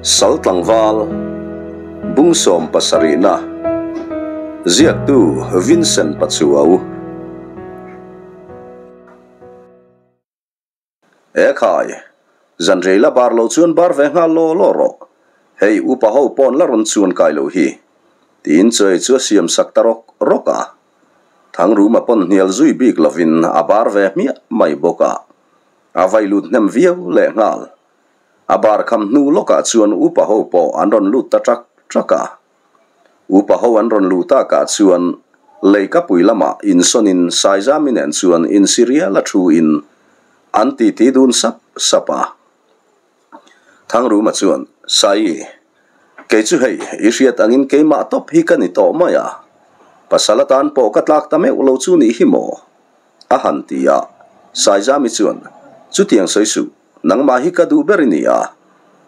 Saltangval, bungsom pasarina ziak tu vincent pachuau ekhai khai zan reila bar lo chuan bar ve nga lo lo ro. Hei upa ho pon la ron chuan kai lo hi. Tin choi chu siam sak tarok roka thang ru ma pon nial zui bik lovin a ve mi mai boka a vai lut nem viau le ngal. A bar kham nu loka chuan upa ho po an ron lut ta trak traka upa ho an ron luta ka chuan leika puilama in sonin saiza minen chuan in syria la thu in anti ti dun sap sapa thang ru ma chuan sai ke chu hei ishiat angin ke ma top hi kan to maya pasalatan po katlak tame ulo chu ni hi mo a han ti ya sai za mi chuan chu tiang soi su นังมาฮิกาดูเบรินีอย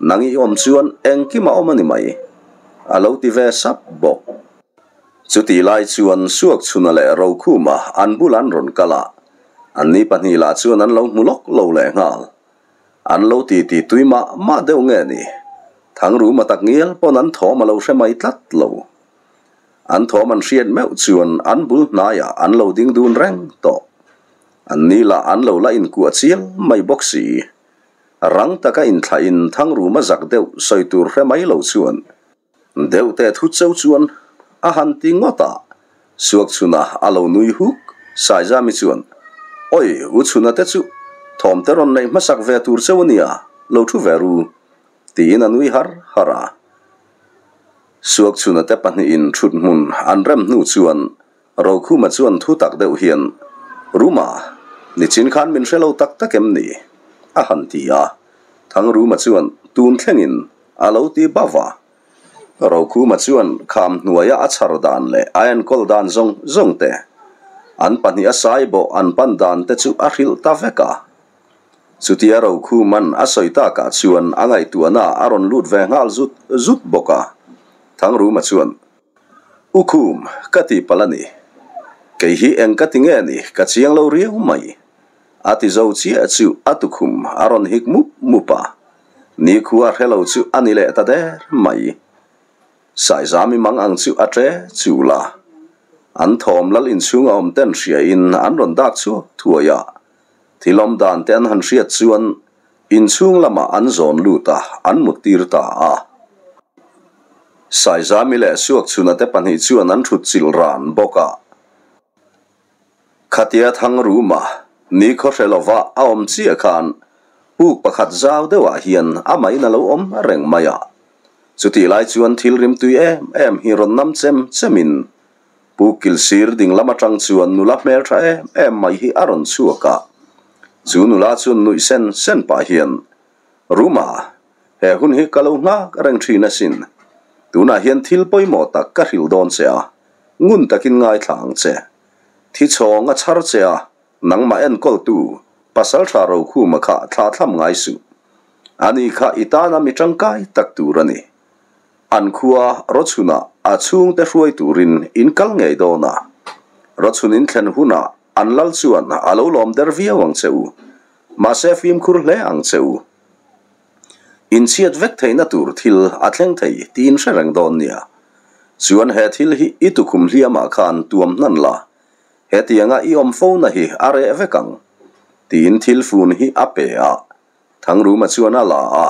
นังอีอมชวนเองกิมาอมันิไม่อาลูติเวสับบกสุดที่ไล่ชวนสวกชุนเล่เราคู่มาอันบุลันรนกละอันนี้ปัญหาชวนนั้นเราหมุลกเราแหลงาอันเราตีตีตุยมามาเดวเงนี่ทั้งรู้มาตักเงี้ยพอนั้นถอมาเราใช่ไหมทัดเราอันทอมันเชียนแมวชวนอันบุลนายอันเราดิ้งดูนแรงต่ออันนี้ละอันเราละอินกัวเชียงไม่บอกสี rang taka in thla in thang ru ma zak deuh, soi tur hre mai lo chuan. Deuh te thu chau chuan, a han ti ngota suak chuna alo nui huk, sai za mi chuan. Oi, u chuna te chu, thom te ron nei masak ve tur chawnia lo thu veru in anui har hara suak chuna te pan in thut mun an rem nu chuan. Ro khu ma chuan thu tak deuh hian. Ruma ni chin khan min hrelo tak takem ni a han ti a à. thang ru ma chuan tun thlengin alo à ti bawa ro khu ma chuan kham nuaya a à char dan le ayan kol dan zong zong te an pani sai bo an pan dan te chu a hril ta veka chutia ro khu man a soita ka chuan angai tuana aron lut ve ngal zut zut boka thang ru ma chuan ukhum kati palani kei hi eng kati nge ni. Ka chiang lo riau mai ati zo e chi a chu atukhum aron hik mup mupa. Ni khuwa hello chu anile ta der mai. Sai zami mang ang chu atre chu la. An thom lal in chung om ten ria in, an ron dak chu thuaya thilom dan ten han ria chuan in chung lama an zon luta an mutir ta a. Sai zami le suak chuna te pan hi chuan an thut chil ran boka. Khatia thang ruma ni kho relova a om chi khan puk pakhat zau dewa hian amai na lo om reng maya chuti lai chuan thil rim tui em em hi ron nam chem chemin pukil sir ding lama tang chuan nula mer tha em em mai hi aron chuaka chu nula chuan nui sen sen pa hian ruma he hun hi kalo nga reng thina sin tuna hian thil poimo tak ka hril don che a ngun takin ngai thlang che thi chong a char che a นังมาเอ็นกอลตูปัสสาวะราคู่มาขาท่าทำไงสุอันนี้ข้าอิตานามิจังไกาตักตูรนี่อันขัวรถสุนาอาชุงแต่ช่วยตูรินอินกัลไงโดนะรถสุนินเทนหุนะอันลัลส่วนอาลูลอมเดอร์วิวังเซอูมาเซฟิมคุร์เลอังเซอูอินเสียดเวกเทนตูร์ทิลอัตเลงไทยตีนเชรังดอนเนียส่วนเฮทิลฮิอิตุคุมเลียมาคานตัวมนั่นละ he tianga i om fo na hi are vekang tin thil fun hi ape a. Thang ru ma chuan la, a.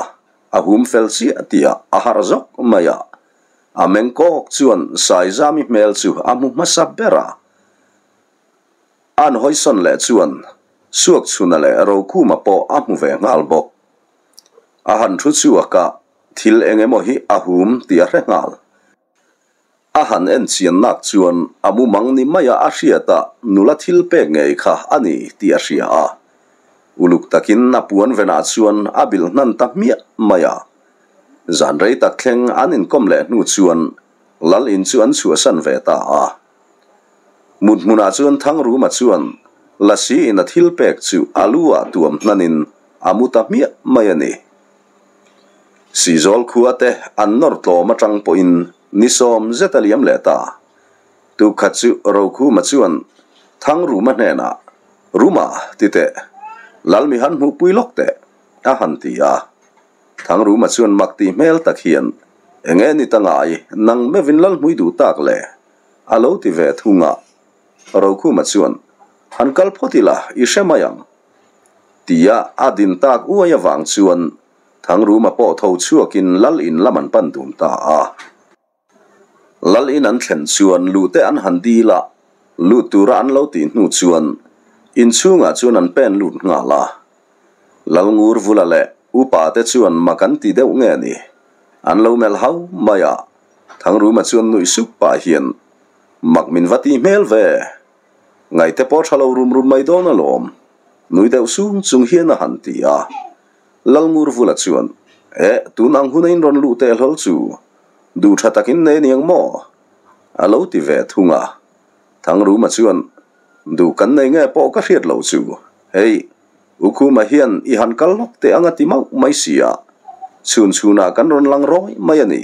A hum fel si atia a har zok maya a. Mengkok chuan sai zami mel chu amu masabera an hoison le chuan. Suak chuna le ro kuma po amu ve ngal bok. A han thu chu ka. Thil engemaw hi a hum tia hre ngal. han enzian nak chuan amu mang ni maya asiata nula thil pek ngei kha ani ti asia. A uluk takin apuan vena chuan abil hnan ta mi maya. Zan rei ta thleng anin kom le nu chuan lal in chuan chu san ve ta a. Mut muna chuan thang ru ma chuan lasi in a thil pek chu alua tuam nanin amuta ta maya ni. Sizol khuate an nor tlo ma tang po in นิสอมเจตเลียมเลตาตุขัดจุเราคูมัดจวนทั้งรูมันเนนะรูมาติเตลัลมิฮันหูปุยล็อกเตอาหันตียาทั้งรูมัดจวนมักตีเมลตะเคียนเองเอ็นิตังไงนังไม่วินลัลมุยดูตากเลยอาโลติเวทหุงาเราคูมัดจวนฮันกัลพอติละอิเชมายังตียาอดินตากอวยวังจวนทั้งรูมาปอทาชั่วกินลัลอินละมันปันตุนตาอา lal in an thlen chuan lu te an han di la lu tura an lo ti hnu chuan in chunga chuan an pen lut nga la lal ngur vula le upa te chuan makan ti deuh nge ni an lo mel hau maya thang ru ma chuan nui sup pa hian mak min vati mel ve ngai te po thalo rum rum mai don alom nui deuh sung chung hian a han ti a lal ngur vula chuan e tu nang hunain ron lu te hol chu du tha takin ne niang mo alo ti ve thunga thang ru ma chuan du kan nei nge po ka hriat lo chu hei khu ma hian i han kal lok te anga ti mau mai sia chun chuna kan ron lang roi mai ani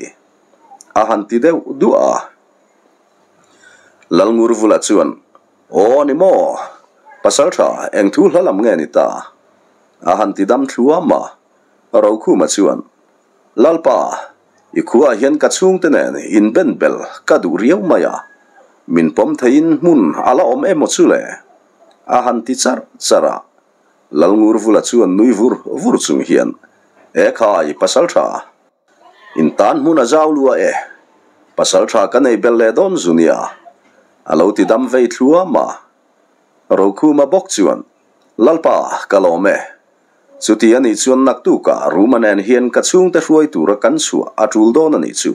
a han ti deu du a lal ngur vula chuan o ni mo pasal tha eng thu hlalam nge ni ta a han ti dam thua ma ro khu ma chuan lalpa i khuwa hian ka chung te này in ben bel ka du riau maya min pom thein mun ala à om emo chule a à han ti char chara à. lalngur vula chuan nui vur vur chung hian e khai pasal tha in tan mun a zau lua e pasal tha ka nei bel le don zunia alo ti dam vei thlua ma ro khu ma bok chuan lalpa kalome Sutia ni chuan nak tu ka rumanen hian ka chung te hruai tura kan chu a tul dawna ni chu.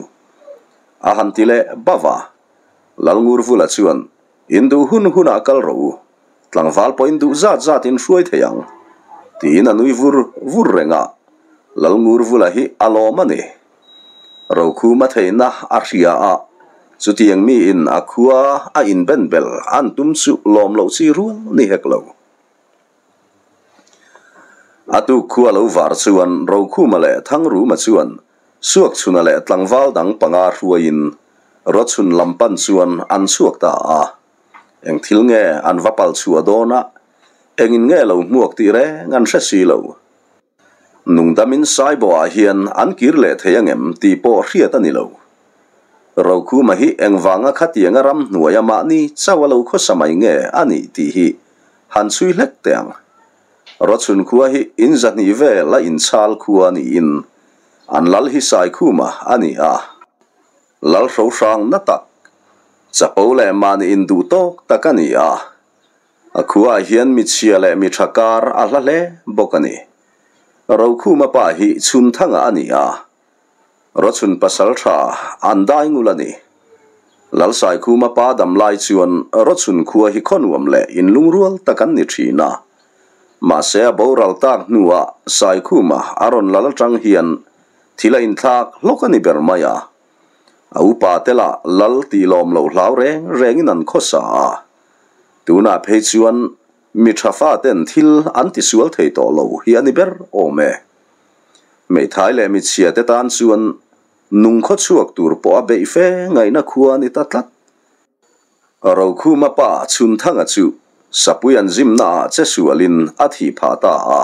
A han ti le bawa. Lalngur vula chuan indu hun huna kal ro. Tlang val po indu zat zat in hruai theyang. Ti na nui vur vur renga. Lalngur vula hi aloma ni. Ro khu ma thei na ria a. Sutiang mi in akua a in ben bel an tum su lom lo si ruang ni hek lo. Atu khua lo var chuan ro khu ma le thang ru ma chuan suak chuna le tlangwal dang panga hruain ro chun lampan chuan an suak ta a eng thil nge an vapal chua dona engin nge lo muak ti re ngan hre si lo nung damin sai bo a hian an kir le theyang em ti po hriat ani lo ro khu ma hi eng wanga khatianga ram nuaya ma ni chawalo kho samai nge ani ti hi han chui lek teang rachun khua hi in zat ni ve la in chal khua ni in. An lal hi sai khu ma ani a. Lal ro sang na tak. Chapo le man in du to takani a. A khuwa hian mi chia le mi thakar a la le bokani. Ro khu ma pa hi chum thanga ani a. Rachun pasal tha an dai ngulani. Lal sai khu ma pa dam lai chuan rachun khuwa hi khonwam le in lungrual takan ni thina ma se boral tak nuwa sai khu ma aron lala tang hian thila in thak lokani ber maya au pa tela lal ti lom lo hlau reng reng nan kho sa. Tuna phe chuan mi thafa ten thil anti sual thei to lo hi ani ber o me. Me thai le mi chia te tan chuan nung kho chuak tur po be fe ngai na khuani ta tlat. Ro khu ma pa chun thanga chu. Sapuyan zim na che sualin a thi pha ta a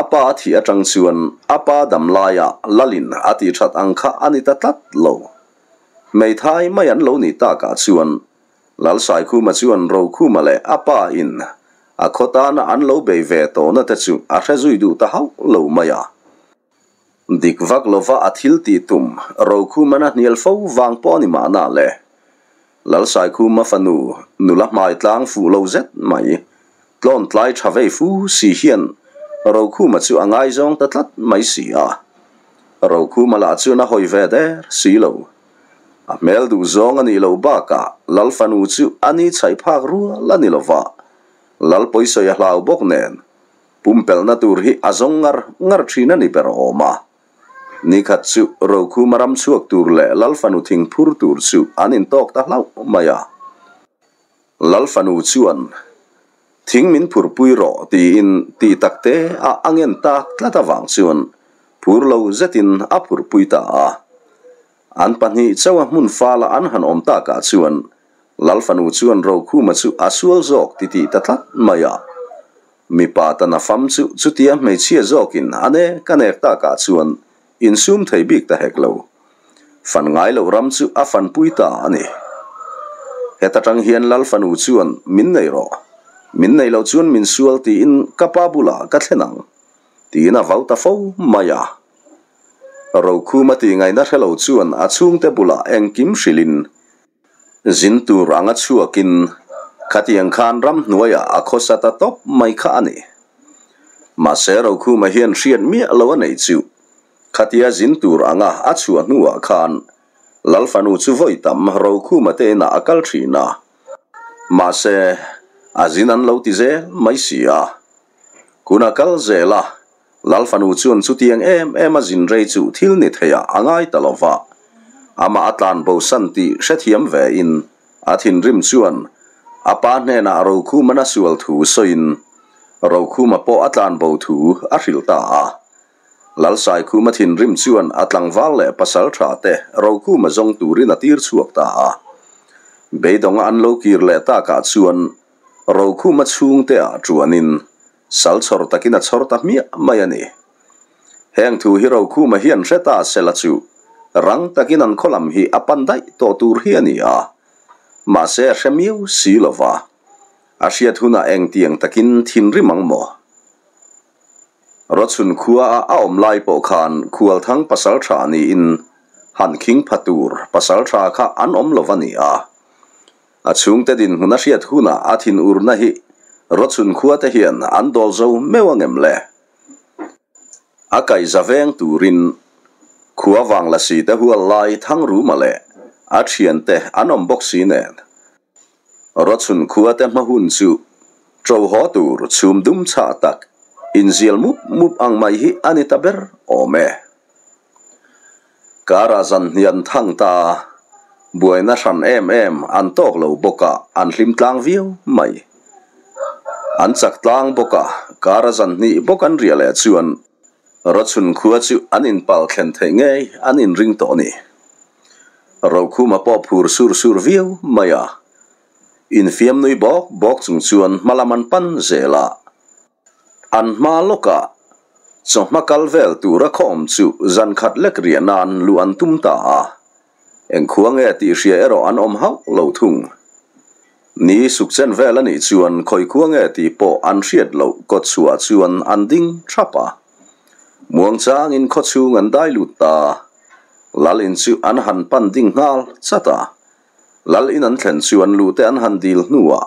apa thi atang chuan apa dam laya lalin ati that angkha ani ta tat lo mei thai mai an lo ni ta ka chuan lal sai khu ma chuan ro khu ma le apa in a khota na an lo be ve to na ta chu a hre zui du ta hau lo maya dik vak lova athil ti tum ro khu mana nial fo wang po ni ma na le lal sai khu ma fanu nula mai tlang fu lo zet mai tlon tlai thave fu si hian ro khu ma chu angai zong ta tlat mai si a ro khu ma la chu na hoi ve der si lo a mel du zong ani lo ba ka lal fanu chu ani chai phak ru la ni lo wa lal poisa ya hlau bok nen pumpel na tur hi azong ngar ngar thina ni per oma นี่ขัดสุเราคูมารำสวกตูรเล่ลัลฟานุทิงพูรตูรสุอันอินตอกตะเล่ามายาลัลฟานุชวนทิ้งมินพูรปุยรอตีอินตีตักเตะอาอังเงินตากละตาวังชวนพูรเลาเจตินอาพูรปุยตาอันปันนี้เจ้ามุนฟ้าละอันหันอมตากาชวนลัลฟานุชวนเราคูมาสุอาสวลจอกติติตัดลัดมายามีปาตนาฟัมสุสุติยาไม่เชื่อจอกินอันเนกันเอกตากาชวน in sum thei bik ta hek lo fan ngai lo ram chu a fan pui ta ani heta tang hian lal fan u chuan min nei ro min nei lo chuan min sual ti in kapa bula ka thlenang ti na vau ta fo maya ro khu ma ti ngai na hello chuan a chung te bula eng kim shilin zin tu ranga chuakin khatiang khan ram nuaya a khosata top mai kha ani ma se ro khu ma hian rian mi lo nei chu khatia zin tur anga a chua nuwa khan lalfanu chu voi tam ro khu ma te na akal thina ma se azin an lo ti ze mai sia kuna kal zela lalfanu chuan chu tiang em em a zin rei chu thil ni theya angai talova ama atlan bo santi shethiam ve in. Athin rim chuan. Apa ne na ro khu mana sual thu soin. Ro khu ma po atlan bo thu a hril ta a lal sai khu ma thin rim chuan atlang wal le pasal tha te ro khu ma zong turin atir chuak ta a. Beidong an lo kir le ta ka chuan ro khu ma chung te a chuanin sal chor takin a chor ta mi mai ani heng thu hi ro khu ma hian reta sela chu. Rang takin an kholam hi apan dai to tur hi ani a. Ma se remiu silova asiat huna eng tiang takin thin rimang mo รถชุนขัวอาอมไลโปขานขัวทั้งภาษาชานีอินหันคิงพัตูปัสสาชาข้าอันอมลวันีอาอาชุงเตดินหุนาเชียดหุนาอาทินอุรนะฮิรถชุนขัวเตเฮียนอันดอลจูเม่วังเอ็มเล่อาไกซาเวงตูรินขัววังละสีแต่หัวไลทั้งรู้มาเล่อาเชียนเตอันอมบกสีเนนรถชุนขัวเตมหุนจูโจหอตูร์ชุมดุมชาตัก Inzil mup mup ang mai hi anita ber, ome. Kara zan hian thang ta buaina san em em, an tok lo boka, an hlim tlang viu, mai. An chak tlang boka kara zan ni bokan riale chuan. Rochun khua chu an in pal thlen thei nge an in ring to ni. Ro khu ma po phur sur sur viu maya in fiam nui bok bok chung chuan malaman pan zela. an ma loka. So ma kalvel tu ra khom chu zan khat lek ri nan lu an tum ta. Eng khuang e ti ria ero an om hau lo thung. Ni suk chen vel ani chuan khoi khuang e ti po an riat lo ko chua chuan an ding thapa muang chang in kho chu ngan dai lu ta. Lal in chu an han pan ding ngal chata lal in an thlen chuan lu te an han dil nuwa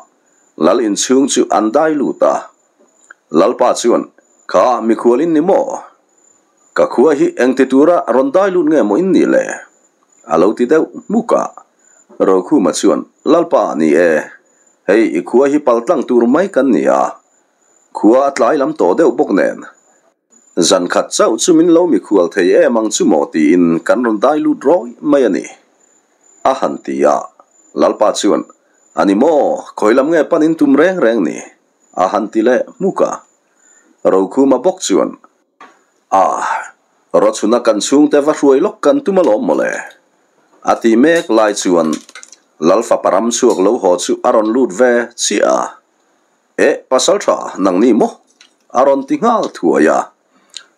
lal in chung chu an dai lu ta. Lalpa chuan kha mi khualin ni mo ka khuwa hi engti tura rondai lut nge mo in ni le alo ti deuh muka ro khu ma chuan lalpa ni e hei i khuwa hi paltlang tur mai kan ni a khuwa atlai lam to deuh bok nen zan khat chau chumin lo mi khual thei e mang chu mo ti in kan rondai lut roi mai ani a han ti ya lalpa chuan ani mo khoilam nge panin tum reng reng ni a han ti le, muka. Ro khu ma bok chuan. A ro chuna kan chung te va ruai lok kan tu malom mole. Ati mek lai chuan lalfa param chuak lo ho chu aron lut ve, chi a? E pasal tha, nang ni mo. Aron ti ngal thuaya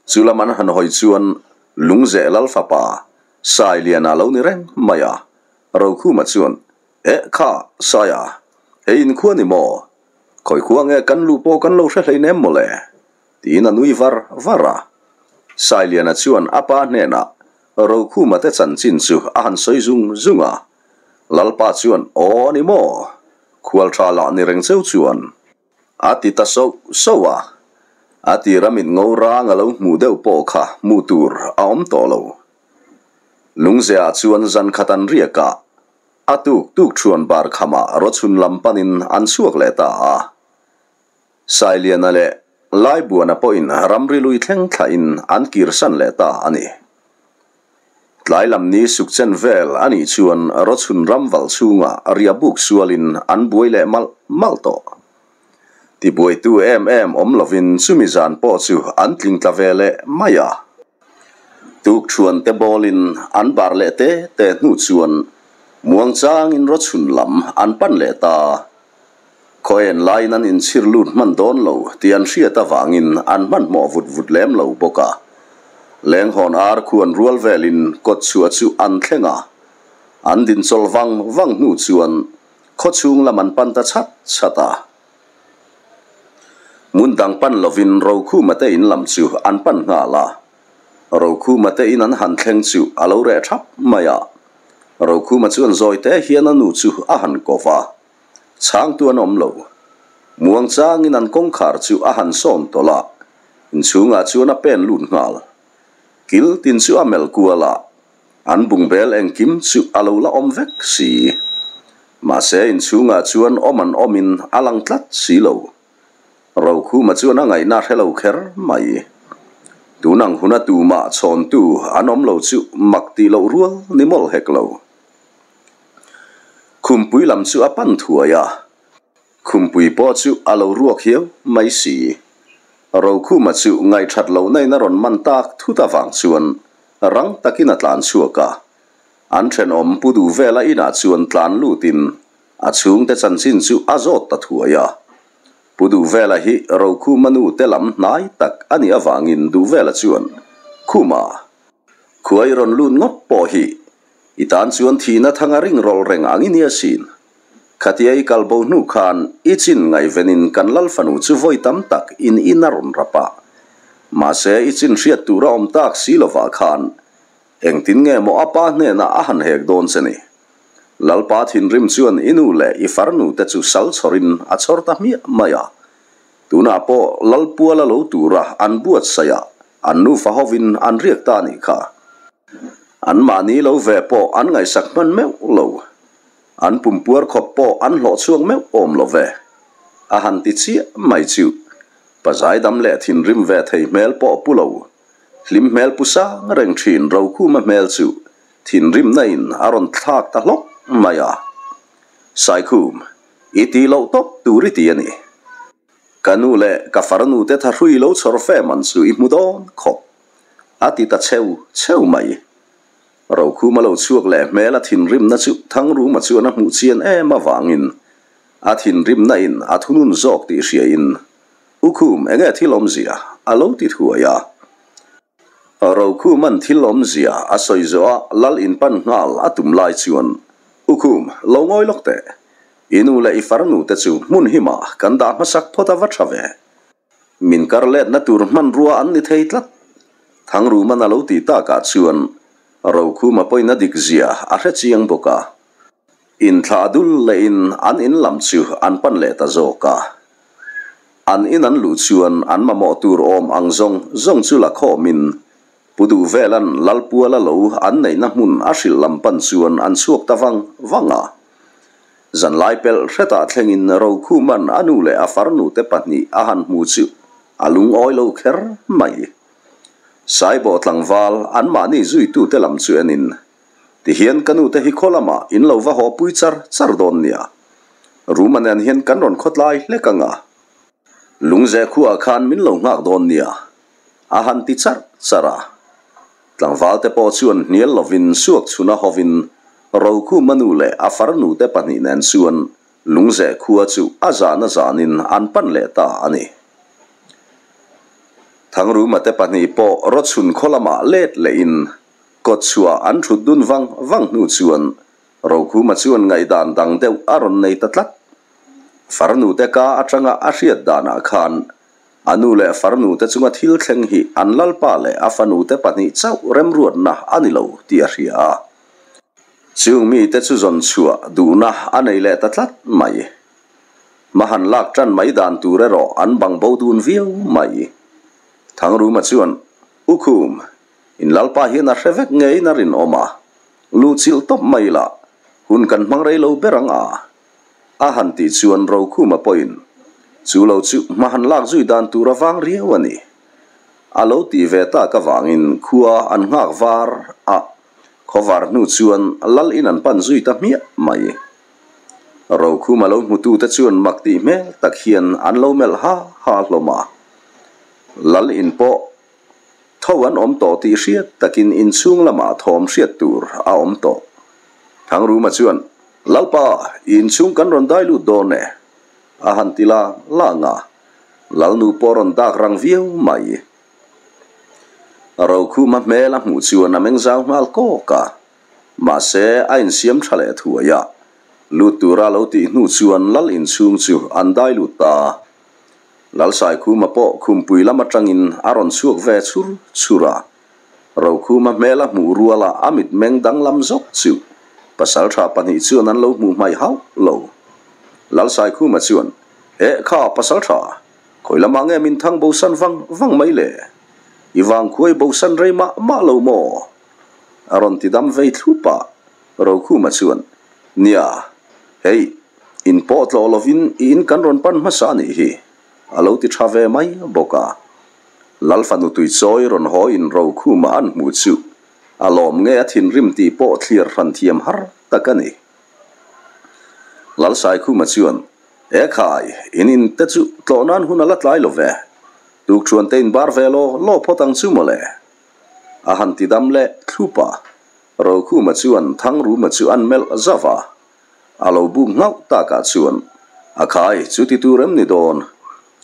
chulaman han hoi chuan lungze lalfa pa. Sai liana alo ni reng maya ro khu ma chuan. E kha saya e in khu ni mo khoi khu nge cắn lu po kan lo hre mồ nem mole tina nui var, vara. Sai liana chuan apa nà rồi khu mà tết sẵn chan sự chu a dung dung à. zung zunga lalpa chuan ô ni mo khual tha la ni reng cheu chuan ati ta so so wa ati ramin ngau ra nga lo mu deuh po kha mu tur a om to lo lungzea à chuan zan khatan riaka atuk tuk chuan bar khama ro chun lampanin an suak le ta à sai liana le, lai buana po in ramri lui thleng thla in an kir san le ta ani. Tlai lam ni suk chen vel ani chuan ro chun ramwal chunga ria buk sualin an buai le mal mal to. Ti buai tu em em om lovin sumizan po chu an tling tla vele maya. Tuk chuan te bolin an bar le te te nu chuan muang chang in ro chun lam an pan le ta khoen lai nan in chir lut man don lo. Tian sia ta wangin an man mo vut vut lem lo boka. Leng hon ar khuan rual velin kot chu chu an thlenga an din chol wang wang nu chuan. Kho chung laman pan ta chat chata mun dang pan lovin ro khu mate in lam chu an pan nga la. Ro khu mate in an han thleng chu alo re thap maya. Ro khu ma chuan zoi te hian anu chu a han ko va chang tuan om lo muang chang in an kong khar chu a han som to la in chunga chuan a pen lun ngal kil tin chu amel kuala an bung bel eng kim chu alo la om vek si ma se in chunga chuan om in alang tlat si lo ro khu ma chuan a ngai na hello kher mai tu nang huna tu ma chon tu an om lo chu mak ti lo rual ni mol hek lo cung bụi làm lam chu apan thua ya. Khum pui po chu alo ruak hiếu mai si. Ro khu mà chú ngay chặt lâu nay nó ron mặn tak thu ta wang chuan. Rang takin cả anh trên then om pu du vela ina chuan tlan lutin a chung te chan sin chu azot ta thua ya. Pu du vela hi ro khu manu te lam nai đủ về là du vela mà. Khu khuai ron luôn ngop bỏ hi. Itan chuan thina thanga ring rol reng angin ya sin khatiai kalbo nu khan ichin ngai venin kanlal fanu chu voi tam tak in inaron rapa ma se ichin riat tura om tak silova khan eng tin nge mo apa ne na ahan hek don seni lalpa thin rim chuan inu le i farnu te chu sal chorin a chor ta mi maya tuna po lalpua la lo tura an buat saya an nu fa hovin an riak ta ni kha อันมานี้เราเวปออันไงสักมันเมื่อเราอันปุ่มปัวขบปออันหลอดช่วงเมื่ออมเราเวอาหันติดเสียไม่จิวปัจจัยดำเละทินริมเวทให้เมลปอปุเราลิมเมลปุซางเร่งชินเราคู่มาเมลจิวทินริมในอารอนทากตะลกไม่อะไซคูมอีตีเราตบตูริตีนี่กันนูเละกาฟารนูเตทารุยเราชอร์เฟมันสูอิมุดอนขบอาทิตย์เชวเชวไม่ เราคู่มาเราช่วกแหละแม้ละทิ่นริมนะชุทั้งรู้มาช่วนนะหมู่เชียนเอมาวางอินอาทิ่นริมนั่ะอินอาทุนุนจอกตีเสียอินอุคุมเองที่ล้มเสียอาเลติดหัวยาเราคู่มันที่ล้มเสียอาศัยจวะลัลอินปันงาลอาตุมลายชวนอุคุมเราง่อยล็อกเตอินูเลอิฟาร์นูเตจูมุนหิมากันดามาสักพอตาวัชเวมินการเล่นนัตุรมันรัวอันนิเทิดละทั้งรู้มันอาเลติตากาชวน ro khu nà poina dik à a hre chiang boka. In thla dul le in, an in lam chu, an pan le ta zo ka. An in an lu chuan, an ma mo tur om ang zong zong chu la kho min. Pudu velan lalpua la lo, an nei na mun a hril lam pan chuan, an chuak ta wang wanga zan lai pel hreta thlengin ro khu man, anu le a farnu te pahni a han mu chu. Alung oi lo kher mai. Sai bo tlangwal an ma ni zui tu te lam chu anin ti hian kanu te hi kholama in lo wa ho pui char char don nia ruman an hian kan ron khotlai lekanga lungze khu a khan min lo ngak don nia a han ti char chara tlangwal te po chuan nial lovin suak chuna hovin ro khu manu le a farnu te pani nen chuan lungze khua chu a zana zanin an pan le ta ani ทั้งรู้มาแต่ปนีปอรถชุนโคลมาเล็ดเลอินก็ชัวอันชุดดุนวังวังนู่ชวนเราคู่มาชวนไงดานดังเดวอารมณ์ในตัดลัดฝารนูเตกาอาจงะอาศัยดดานาคานอันนูเลฟารนูเตจุงาทิลเซงฮีอันลัลปาเลอฟานู่แต่ปนีเจ้าเริ่มรวดนะอันเโลที่อาเชียซึ่งมีแต่จุจนชัวดูนะอันไอเลตัดลัดไม่มหันลักจันไม่ดานตูเรรออันบังบ่ดูนวิวไม่ ทางรู้มาส่วนอุคุมอินลลปาเฮนาเชฟวกเงยนารินอมาลูซิลตบไม่ละหุ่นกันมังไรเลวเบรังอาอาหันติส่วนเราคู่มาปอยน์ชูเราชูมาหันลักจุยดันตูระฟังเรียวันนี้อาลูตีเวตากะวังอินขัวอันหากวาร์อะขวารนูส่วนลัลอินันปันจุยตะเมียไม่เราคู่มาลงมุตูตะชวนมักตีเมตะเคียนอันเลวเมลฮาฮาลมา ลัลอินโปทวันอมโตตีเสียตะกินอินซุงละมาทอมเสียตูรอาอมโตทังรู้มาชวนลัลปาอินซุงกันรอนได้ลุดโดนเนอาหันติลาลางาลัลนูปอรอนดากรังเวียวไม่เราคู่มาเมลังหูชวนนำเองสาวมาลโกกามาเสอินเสียมทะเลถัวยาลูดตูราเราตีนูชวนลัลอินซุงจูอันได้ลุดตา sai khu ma po khum pui lama tangin aron suak ve chur, chura. Ro khu ma mela mu ruala amit meng dang lam zok chu pasal tha pani chuan an lo mu mai hau lo. Lal sai khu ma chuan e kha pasal tha. Khoi lama nge min thang bo san vang vang mai le. Iwang khuai bo san rei ma ma lo mo. Aron ti dam vei thupa ro khu ma chuan nia. Hey in pot lo lovin, in kan ron pan ma sa ni hi. Alo ti thave mai boka lal fanu tui choi ron ho in ro khu ma an mu chu alom nge thin rim ti po thlir ran thiam har takani lal sai khu ma chuan e khai inin te chu tlonan hun ala tlai lo ve tuk chuan tein bar velo lo photang chu mole a han ti dam le thupa ro khu ma chuan thang ru ma chu an mel zawa alo bu ngau ta ka chuan a khai chu ti tu rem ni don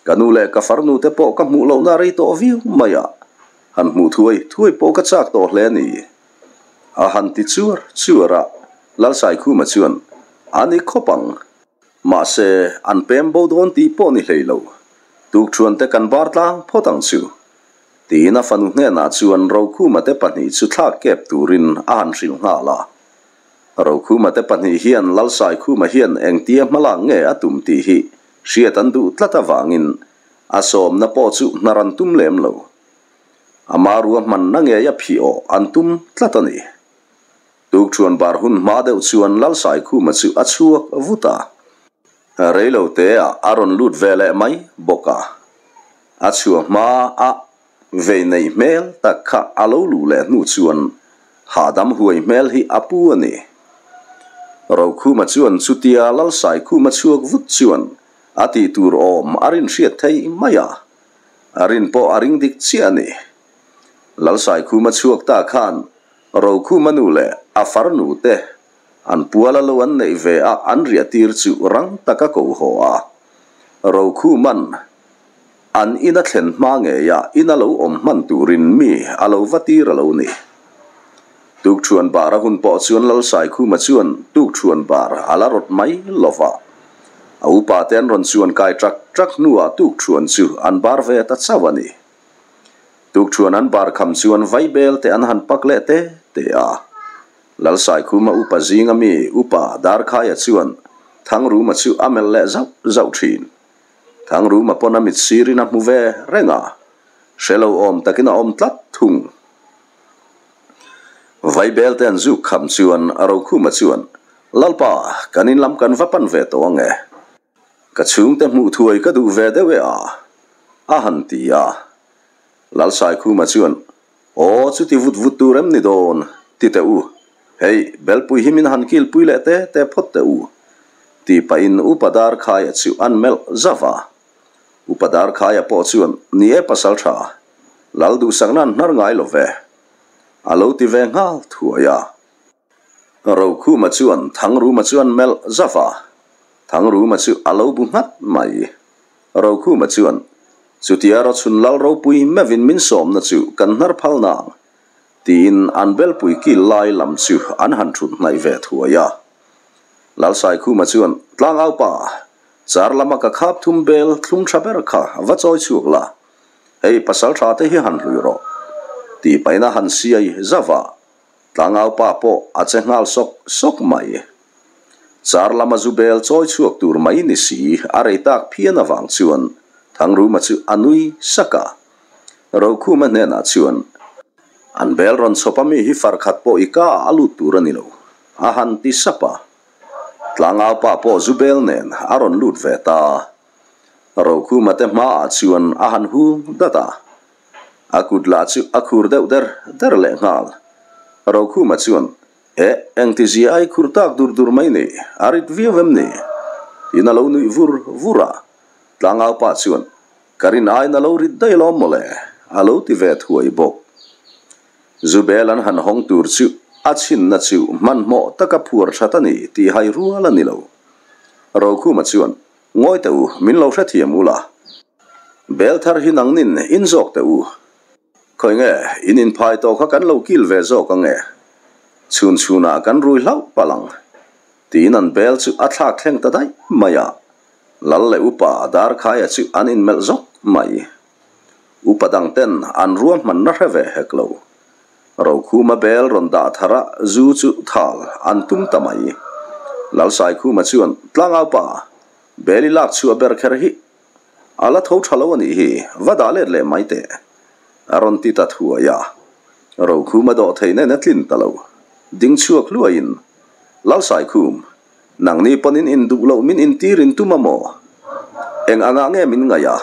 kanu le ka farnu te po ka mu lo na rei to viu maya han mu thuai thuai po ka chak to hle ni a han ti chuar chuara lal sai khu ma chuan ani khopang ma se an pem bo don ti po ni hlei lo tuk chuan te kan bar tlang photang chu ti na fanu hne na chuan ro khu ma te pani chu thla kep turin an hril nga la ro khu ma te pani hian lal sai khu ma hian eng tia mala nge atum ti hi hriat an du asom wangin a na po chu naran tum lem lo. Amaru man na nge antum tlatani o an tum tuk chuan bar hun ma deuh chuan lal sai chu a chuak vuta reilo te a aron lut vele mai boka. A chuak ma a ve nei mel ta kha alo lu le nu chuan. Hadam huai mel hi apu ani. Ro khu ma chuan chutia lal sai khu ma chuak vut chuan. Ati tur om arin hriat thei maya arin po aring dik chiani lal sai khu ma chuak ta khan ro khu manu le a far nu te an puala lo an nei ve a an ria tir chu rang taka ko ho a ro khu man an ina thlen ma nge ya ina lo om man turin mi alo vatir lo ni tuk chuan bara hun po chuan lal sai khu ma chuan tuk chuan bar ala rot mai lova au pa ten ron chuan kai trak trak nuwa tuk chuan chu an bar ve ta chawani tuk chuan an bar kham chuan vai bel te an han pak le te te a. Lal sai khuma upa zinga mi upa dar khaya chuan. Thang ru ma chu amel le zau zau thin. Thang ru ma pona mit siri na mu ve, renga. Shelo om takina om tlat thung. Vai bel ten zu kham chuan aro khuma chuan. Lalpa, kanin lam kan vapan ve to nge ka chung te mu thuai ka du ve de we a a han ti a lal sai khu ma chuan o chu ti vut vut tu rem ni don ti te u. Hei bel pui himin han kil pui le te te phot te u. Ti pa in u upadar khai à chu an mel zawa upadar khai à po chuan ni e pasal tha. Lal du sangnan nar ngai lo ve. À, Alo ti ve ngal thuaya ro khu ma chuan thang ru ma chuan mel zawa thang ru ma chu alo bu ngat mai ro khu ma chuan chu tiara chun lal ro pui vinh min som na chu kan nar phal na tin an bel pui ki lai lam chu an han thun nai ve thua ya. Lal sai khu ma chuan tlang au pa. Char lama ka khap thum bel thlung thaber kha va choi chuak la. Hei pasal tha te hi han lui ro. Ti paina han si ai zawa tlang au pa po à a che ngal sok sok mai char lama zu bel choi chuak tur mai ni si are tak phian awang chuan thang ru ma chu anui saka. Ro khu ma ne na chuan an bel ron sopami hi farkhat po ika alu turani lo. A han ti sapa. Tlanga pa po zubel nen aron lut veta ro khu mate ma chuan a han hu data akud la chu akur deuh der der le ngal. Ro khu ma chuan e eng ti zi ai kur dur dur mai ni arit viovem ni ina lo nu vur vura tlanga pa chuan karin ai na lo rit dai lo mole alo ti vet huai bok. Zubelan han hong tur chu achin na chu man mo taka phur thatani ti hai ruala ni lo ro khu ma chuan ngoi te u min lo hre thiam ula. Bel thar hi nang nin, in jok te u khoi nge in in phai to kha kan lo kil ve zo ka nge chun chuna kan rui lau palang tin an bel chu a thak thleng ta dai maya lal le upa dar khaya chu anin mel zok mai upa dang ten an ruam man na reve heklo ro khuma bel ron da thara zu chu thal an tum tamai lal sai khuma chuan tlang pa beli lak chu ber kher hi ala tho thalo ani hi wada le le mai te aron ti ta thua ya ro khuma do theine na tlin talo ding chuak luain lal sai khum nang ni ponin in du lo min in tirin tumamo eng anga nge min nga ya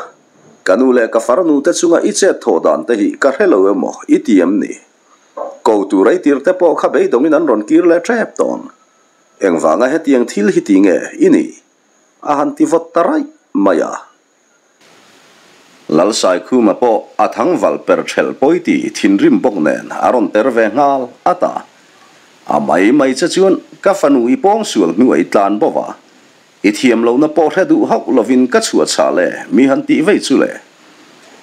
kanu le ka farnu te chunga i che tho dan te hi ka helo emo itiam ni ko tu rai tir te po kha bei dongin an ron kir le trap ton eng wanga he tiang thil hi tinge ini a han ti vot tarai maya lal sai khu ma po a thang val per thel poi ti thin rim bok nen aron ter ve ngal ata a mai mai cha chuan ka fanu i pong sual nu ai tlan bo wa i thiam lo na po hre du hok lovin ka chua cha le mi han ti vei chu le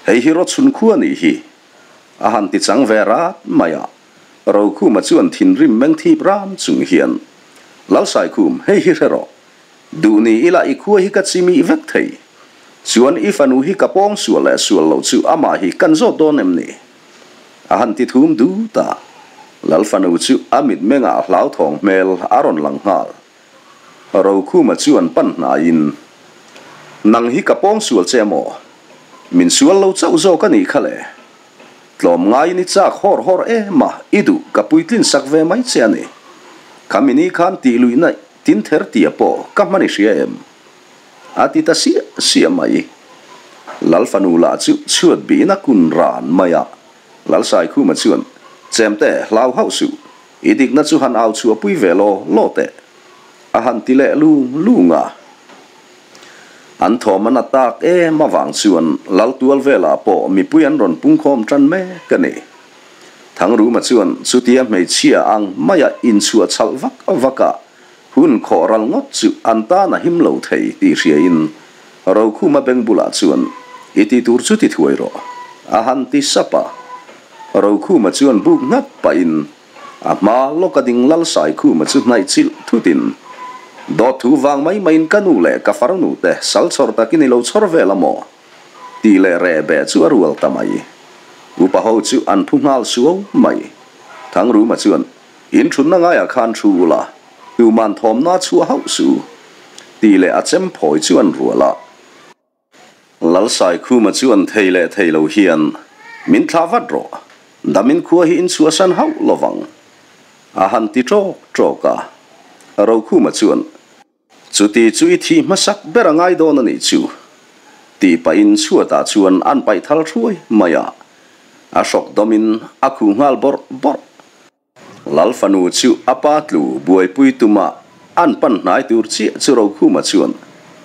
hei hi ro chun khu ani hi a han ti chang ve ra maya ro khu ma chuan thin rim meng thi pram chung hian lal sai khum hei hi ro du ni ila i khu hi ka chimi vek thei chuan i fanu hi ka pong sual le sual lo chu ama hi kan zo don em ni a han ti thum du ta lal fanu chu amit menga hlau thong mel aron lang ngal ro khu ma chuan pan na in nang hi ka pong sual che mo min sual lo chau zo ka ni khale tlom ngai ni cha hor hor e ma idu ka puitlin sak ve mai che ani kamini khan ti lui na tin ther ti po ka mani sia em ati ta sia sia mai lal fanu la chu chuat bi na kun ran maya lal sai khu ma chuan chem te lau hau su idik na chu han au chu pui ve lo lo te a han ti le lu lu nga an mà man atak e ma wang chuan lal tual vela po mi pui an ron pung khom tran me ka ni thang ru ma chuan chu tia mei chia ang maya in chu chal vak vaka hun kho ral ngot chu an ta na him lo thei ti ria in. Ro khu ma beng bula chuan iti tur chu ti thuai ro a han ti sapa เราคู่มาชวนบุกงัดไปอินอามาลกดิ่งลลสายคู่มาชุดในจิลทุดินดอทูวางไม่ไม่กันูเล่กาฟารนูเตสัลสอร์ตกินเราสอร์เวลโมตีเลเรเบชัวรัลตามายอุปหาชัวอันพุงาลชัวไม่ทั้งรู้มาชวนอินชุนนังไอคันชูละดูมันทอมนาชัวเฮาสูตีเลอาเจมพอยชวนรัวละลลสายคู่มาชวนเทเลเทโลเฮียนมินทาวัดรอ damin khua hi in chu san hau lovang a han ti tro tro ka. Ro khu ma chuan. Chu ti chu i thi ma sak bera ngai don ani chu. Ti pa in chu ta chuan an pai thal thui maya. A shok domin a khu ngal bor bor. Lal fanu chu apa tlu buai pui tuma. An pan nai tur chi chu ro khu ma chuan.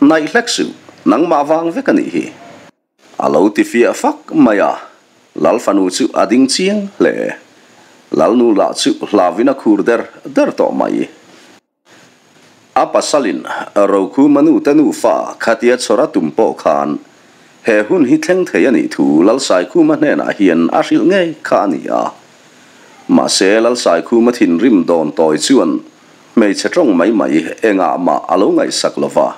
Nai hlek su. Nang ma wang ve kani hi. Alo ti fi fak maya. Lal fanu chu ading chiang le lal nu la chu hlavina khur der der to mai apa salin ro khu manu tanu fa khatia chora tumpo khan he hun hi thleng thei ani thu lal sai khu ma hne na hian a hril ngei kha ni a ma se lal sai khu ma thin rim don toy chuan mei chetong mai mai enga ma alo ngai saklova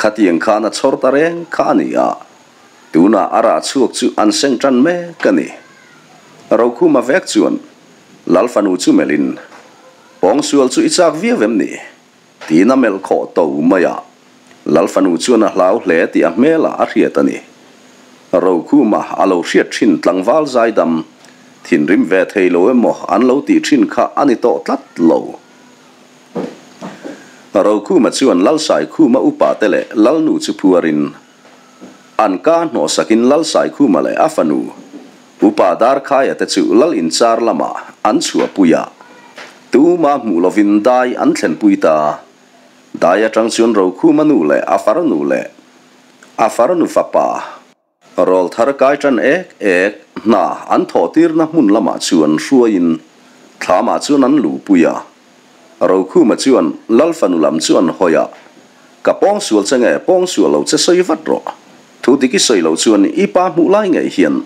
khatiang khana chor tareng kha ni a ตูน่าอาราชวกจูอันเซงจันเมกันนี่เราคู่มาแวกจวนลัลฟันูจูเมลินปองสวลจูอิจากเวิเวมนี่ตีน่าเมลขอตัวมายาลัลฟันูจูน่าลาวเลตีอเมลาอาเรียตันนี่เราคู่มาอาโลเชียชินตังวาลไซดัมทินริมเวทเฮโลเอโมอันโลตีชินคาอันิโตตัดโลเราคู่มาชวนลัลสายคู่มาอุปาเตเลลัลนูจูพัวริน อันก้าหนอสกินลลสายคู่มาเลยอาฟนูอุปาดาร์ขายแต่จูลลอินซาร์ลมาอันสัวปุยะตูมาหมูลวินได้อันเซนปุยตาได้จังส่วนเราคู่มานูเลยอาฟารนูเลยอาฟารนูฟ้าป่ารอลทาร์กายจันเอกเอกน่าอันทอตีร์นะมุนละมาชวนชัวอินถามาชวนนั้นลูปุยะเราคู่มาชวนลลฟานุลำชวนหอยะกะป้องส่วนเซงเอป้องส่วลเราจะใส่วัดรอ thu thì cái sợi lẩu chuồn i ba mũ lai hiền.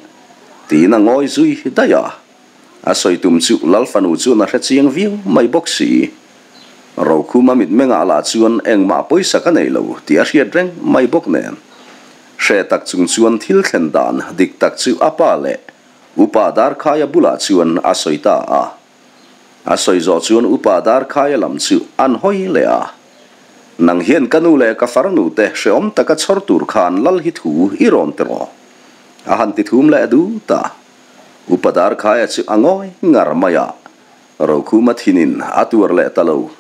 Tí là ngồi duy zui à à sợi tùm chịu lal fanu chuồn là hết chiang viu mai bốc xì. Rồi khu ma mit là chuồn anh mà bơi poisa cái này lo tí à hiền reng mai bốc nen sẽ tak chung chuan thil thlen dan dik à chu apa le upadar khaya bula chuan, a à à a. Soi zo chuan upadar khaya làm chịu an hoi lệ à nang hian kanu le ka farnu te ta taka chhor tur khan lal hi thu i ron te ro. A han ti thum le du ta. Upadar khaya chu angoi ngar maya ro khu ma thinin atur le talo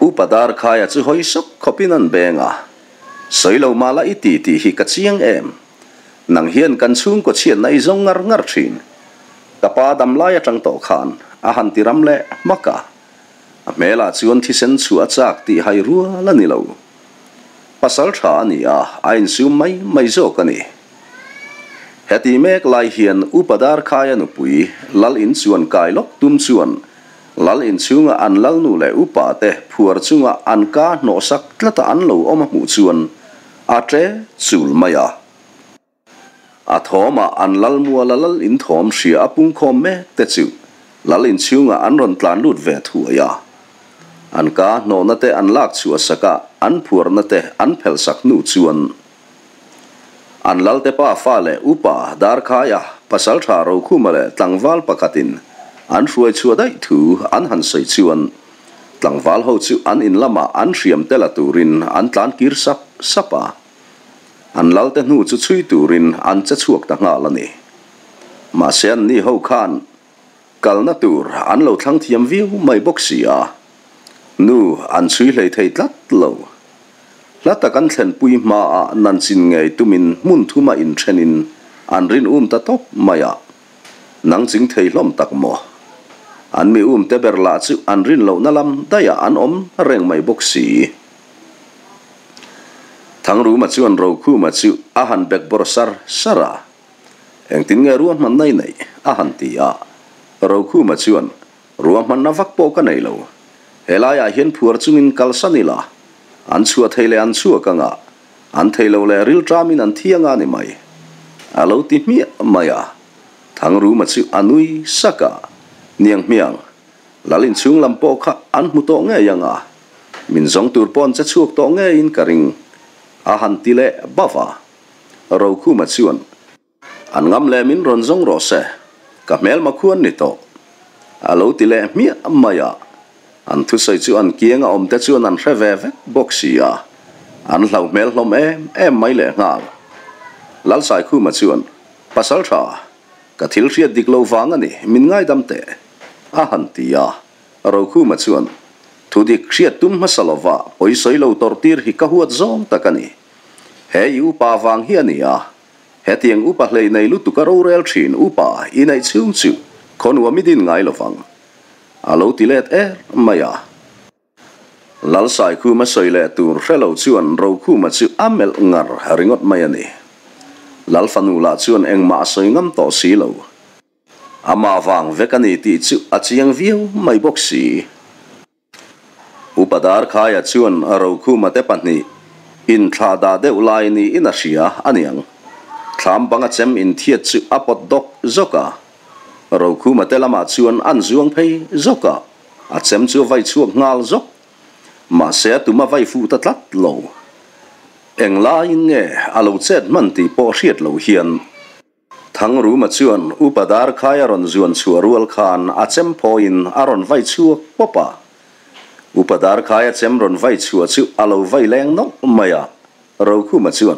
upadar khaya chu hoi sok khopinan benga soilo mala iti ti hi ka chiang em. Nang hian kan chung ko chian nai zong ngar ngar thin. Ka dam lai atang to khan. A han ti ram le maka. A mela chuan thi sen chu a chak ti hai rua la ni lo pasal tha ni a ain su mai mai zo ka ni heti mek lai hian upadar khaya nu pui lal in chuan kai lok tum chuan lal in chunga an lal nu le upa te phuar chunga an ka no sak tlata an lo oma mu chuan a tre chul maya a thoma an lal mua la lal in thom shia apung khom me te chu lal in chunga an ron tlan lut ve thu ya an ka no na te an lak chu saka an phur na te an phel sak nu chuan. An lal te pa fa le upa dar khaya pasal tha ro khu male tlangwal pakatin. An ruai chu dai thu, an han sei chuan. Tlangwal ho chu an in lama, an riam te la turin an tlan kir sap, sapa. An lal te nu chu chui turin an cha chuak ta nga la ni. Ma sen ni ho khan. Kalna tur, an lo thlang thiam viu, mai boxia nu, an suy lei thei tlat lo. La ta kan thlen pui ma a ah nan chin ngei tumin mun thuma in thenin. An rin um ta top maya nang ching thei hlom tak mo. An mi um te ber la chu an rin lo na lam daya an om reng mai bok si. Thang ru ma chu an ro khu ma chu a han bek bor sar sara. Eng tin nge ruam man nei nei a han ti a ro khu ma chu an. Ruam man na vak po ka nei lo helaya hian phuar chungin kalsanila an chua theile an chua kanga. An theilo le ril tramin an thianga ni mai. Alo ti mi maya thang ru ma chu anui saka. Niang miang lalin chung lam po kha an mu to nge yanga min zong tur pon cha chuak to nge in karing a han ti le bawa ro khu ma chuan. An ngam le min ron zong ro se. Ka mel ma khuan ni to. Alo ti le mi maya an thu sai chu an kianga om te chu à. an hre ve ve boxia an lau mel hlom em em mai le ngal lal sai khu ma chuan pasal tha ka thil lâu dik lo wang ani min ngai dam te a à, han tia à. ro khu ma chuan thu dik riat tum ma salova oi soi lo tor tir hi ka huat zong takani he yu pa wang hi ani a he tiang upa hlei nei lu tu ka ro rel thin upa inai chung chu khonwa midin ngai lo wang อาลูติเลตเอ๋มายาลัลสายคู่มาสส่เลตูเรลชวนเราคู่มาชื่ออเมลงาร์ฮริงดไม่เนีลัลฟานูลาชวนเองมาสส่งำต่อสีเลาอามาวังเวกันนี่ที่ชื่ออาจยังวิวไม่บอกสีอุปดาร์ขายชวนเราคู่มาเตปันนีอินทราดาเดวไลนีอินาเสียอันยังทรัมบังอาเซมอินเทียชื่ออปดดกจกา rồi khu ma mà lama chuan dương phê dốc cả à, à xem chưa vay chuak ngal dốc. Mà sẽ tụi mà vay phụ ta tlat lo anh la in nge à thì bỏ man ti hiền, thằng lo mà thang u ma chuan upadar khaya ron zuan chu rual khan à xem à po in aron vai chuak popa upadar khaya chem ron vai chu chu alo vai leng mày à, rồi khu mà chuan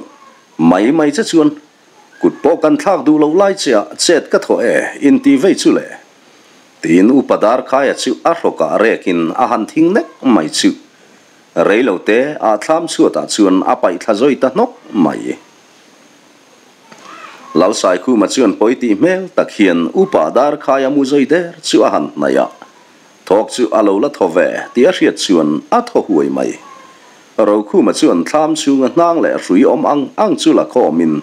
mày mày chết chuan kut po kan thak du lâu lai chia, chết ka tho e in ti ve chu le tin upadar khaya chu a roka rekin a han thing nek mai chu rei lo te a thlam chu ta chuan a bài thla zoi ta nok mai lal sai khu mà chuan poi ti mel tak hian upadar khaya à mu zoi der chu a han na ya thok chu a lo la tho ve ti a riat chuan a tho huai mai ro khu mà chuan tham chu ngân nang le rui om ang ang chu là khó mình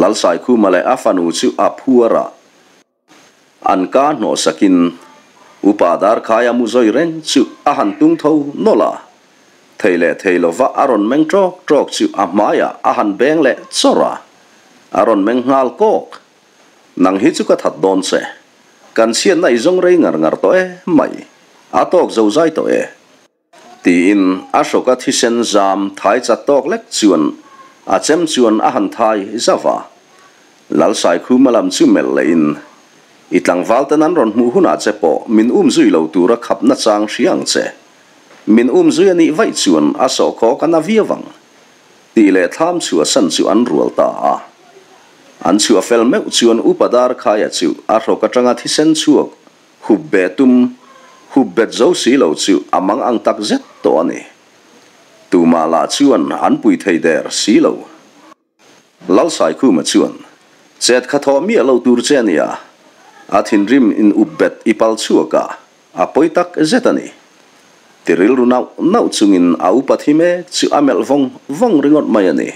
lal sai khu male afanu chu aphuara an ka no sakin, upadar khaya mu zoi ren chu ahan tung tho nola. Thei le lo va aron meng tro trok chu amaya ahan beng le chora aron meng ngal kok. Nang hi chu ka that don se. Kan sian nai zong rei ngar ngar to e mai. Atok zo zai to e. Ti in ashoka thisen zam thai cha tok lek chuan. a chem chuan a han thai zawa lal sai khu malam chu mel lein itlang valten an ron mu huna che po. Min um zui lo tu khap na chang hriang che min um zui ani vai chuan a so kho kana viawang ti le tham chu a san chu an rual ta a. An chu a fel me chuan upadar khaya chu a ro ka tanga thi sen chuak hubbe tum. Hubbe zo si lo chu amang ang tak zet to ani. Tu ma la chuan an pui thei der si lo lal sai khu ma chuan chet kha tho mi lo tur chen nha, a à. à thin rim in ubet ipal chuaka a poi à tak zetani tiril ru nau nau chungin a upathime chu amel vong vong ringot mai ani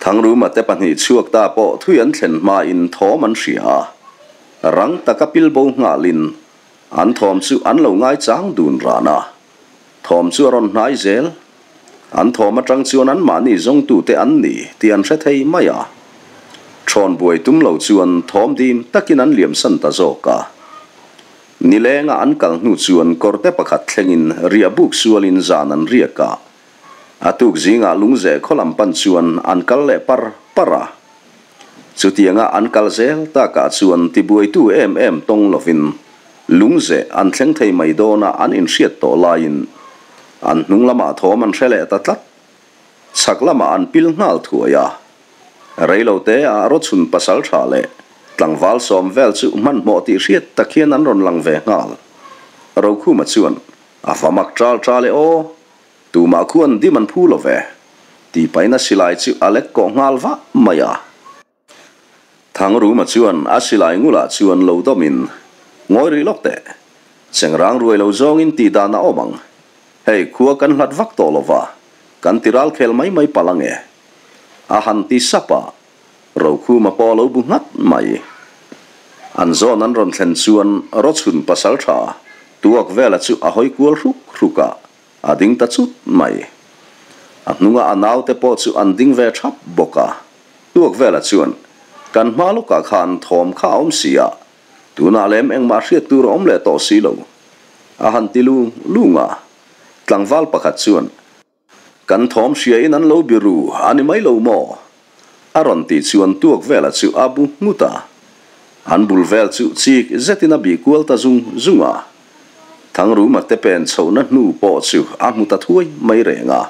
thang mà ma te pani chuak ta po thui an thlen ma in tho man ria rang takapil bo nga lin an thom chu an lo ngai chang dun rana thom chu ron nai zel. An thoma tang chuan an mani zong tu te an ni ti an hre thei maya a thon buai tum lo chuan thom dim takin an liam san ta zo ka. Ni lenga an kal hnu chuan korte pakhat thlengin ria buk sualin zan an ria ka. Atuk zinga lungze kholam pan chuan an kal le par para. Chutianga an kal zel ta ka chuan ti buai tu em em tong lovin lungze an thleng thei mai dona an in hriat to lain an hnung lama thom an hrele ta tlat chak lama an pil ngal thuaya reilo te a ro chun pasal tha le. Tlangwal som vel chu man mo ti hriat takhian an ron lang ve ngal. Ro khu ma chuan. A famak tral trale o. Tu ma khuan di man phu lo ve. Ti paina silai chu alek ko ngal wa maya thang ru ma chuan a silai ngula chuan lo domin. Ngoi ri lok te. Sengrang ruai lo zong in ti da na omang hei khua kan hlat vak to lova kan tiral khel mai mai palange a han ti sapa ro khu ma po lo bu ngat mai an zon an ron thlen chuan ro chun pasal tha tuak vela chu a hoi kual ruk ruka a ding ta chut mai a hnunga anaw te po chu an ding ve thap boka tuak vela chuan kan hmalu ka khan thom kha om sia tuna lem eng ma hriat tur om le to si lo a han ti lu lunga tlangwal pakhat chuan. Kan thom hria in an lo biru, ani mai lo mo aron ti chuan tuak vela chu abu nguta. An bul vel chu chik zetina bi kual ta zung zunga. Thang ru ma te pen chho na nu po chu a mu ta thui mai re nga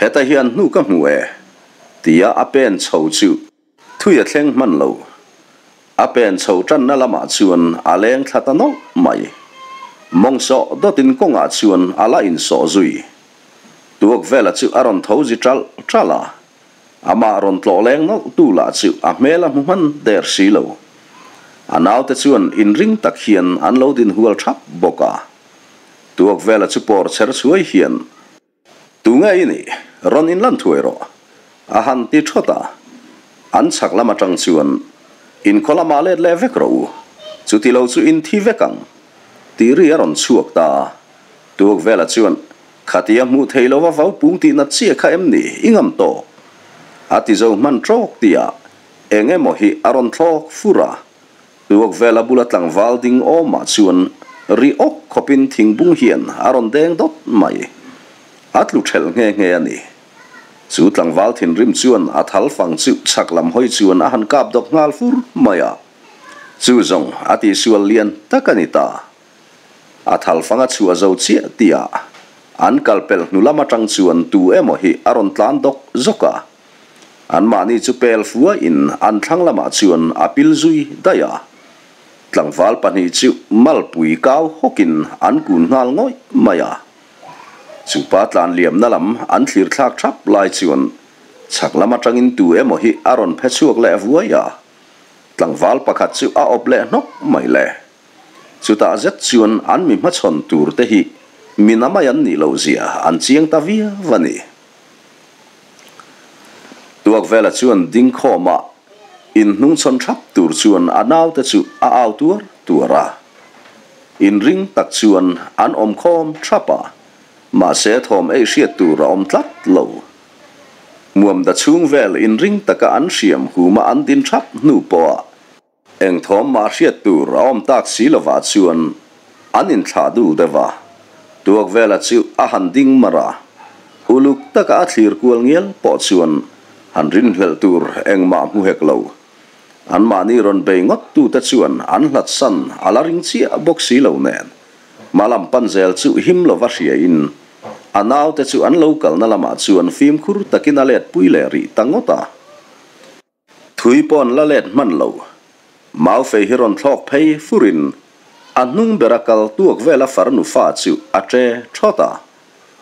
heta hian nu ka mu e. Tia a pen chho chu. Thui thleng man lo. A pen chho tran na lama chuan a leng thata no mai. mong so dot in konga chuan ala in so zui tuok vela chu aron thozi tral trala ama ron tlo leng no tu la chu a mela mu man der silo. Anaw te chuan in ring tak hian an lo din hual thap boka. Tuok vela chu por cher chuai hian tu nga ini ron in lan thuero a han ti thota an chak lama tang chuan in kolama le le vek ro chu ti lo chu in thi vekang ti ri aron chuak ta tuak vela chuan khatia mu theilo wa vau pung ti na chia kha em ni, ingam to. Ati zo man trok tia enge mo hi aron thlok fura. Tuak vela bulat lang valding o ma chuan, ri ok khopin thingbung hian aron deng dot mai. Atlu thel nge nge ani. Chu tlang wal thin rim chuan a thal fang chu chak lam hoi chuan a han kap dok ngal fur maya. Chu zong, ati sual lian takanita a thal fanga chu a zo chia tia. An kalpel nulama tang chuan tu emo hi aron tlan dok zoka. An mani chu pel fua in an thang lama chuan apil zui daya. Tlangwal pani chu malpui kau hokin an kun ngal ngoi maya. Chu pa tlan liam nalam an thlir thlak thap lai chuan. Chak lama tangin tu emo hi aron phe chuak le vuaya. Tlangwal pakhat chu a op le nok mai le chu ta zet chuan an mi ma chon tur te hi. Minama yan ni lo zia an à, chiang ta via vani tuak vela chuan ding khoma in nung chon thap tur chuan anaw te chu a aw tur tura in ring tak chuan an om khom thapa à. mà sẽ thòm ấy sẽ tu ra om tắt lâu. Muam đã chung về in ring ta cả ăn xiêm hù mà ăn tin thắp nụ bò taka an siam hu ma an din thap nu po eng thom ma siết tu ra om tak si lova chuan an in thla du dewa tuak vela chu a han ding mara huluk taka a thlir kual ngel po chuan, han rin hlel tur eng ma mu hek lo. An ma ni ron be ngot tu tết chuan anh lát san ala ring chi a box si lo nen. Malam pan zel chu him lo va ria in. Anaw te chu an local nà làm chuan, phim khur takin alet pui le ri tangota thui pon la let man lo. Malfei hir an tlog pei furin. An nun berakal tuok vela farnu faciu ace chota.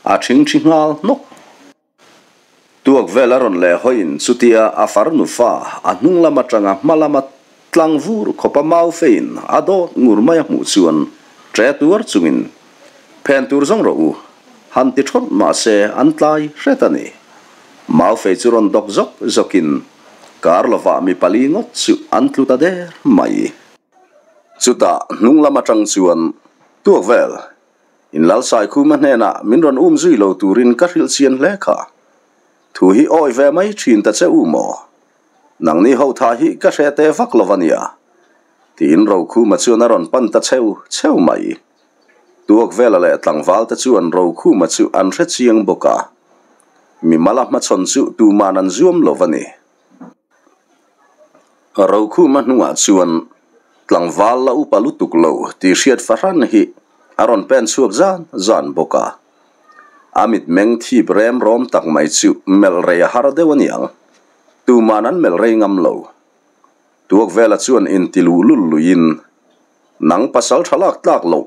A ching chingal nok. Tuok vela ron le hoin sutia a farnu fa an nun la machanga malamat tlang vur kopa malfein ado ngurmaya musuan. Tre tuar tsungin. Pen tur zong ro u. Hanti chot ma se antlai shetani. Malfei zuron dok zok zokin. Karlova mi pali ngot chu an tluta der mai chuta nung lama tang chuan tuak vel in lal sai khu ma hna min ron um zui lo turin ka hril chian le kha. thu hi oi ve mai thin ta che u mo nang ni ho tha hi ka hre te vak lovania Ti in ro khu ma chu na ron pan ta cheu cheu mai tuak vela le tlang wal ta chuan ro khu ma chu an re chiang boka mi mala ma chon chu tu manan zuam lovani. เราคู่มันหัวชวนหลังวาลลาอุปลุตุกเลวที่เชียดฟรันฮิอารอนเป็นสวบจานจานบกาอามิดเมงที่เบรมรอมตักไม่ชิวเมลเรียฮาร์เดวันยังตูมานั้นเมลเรียงำเลวตัวเวลาชวนอินติลูลุลุยินนังภาษลทลักตักเลว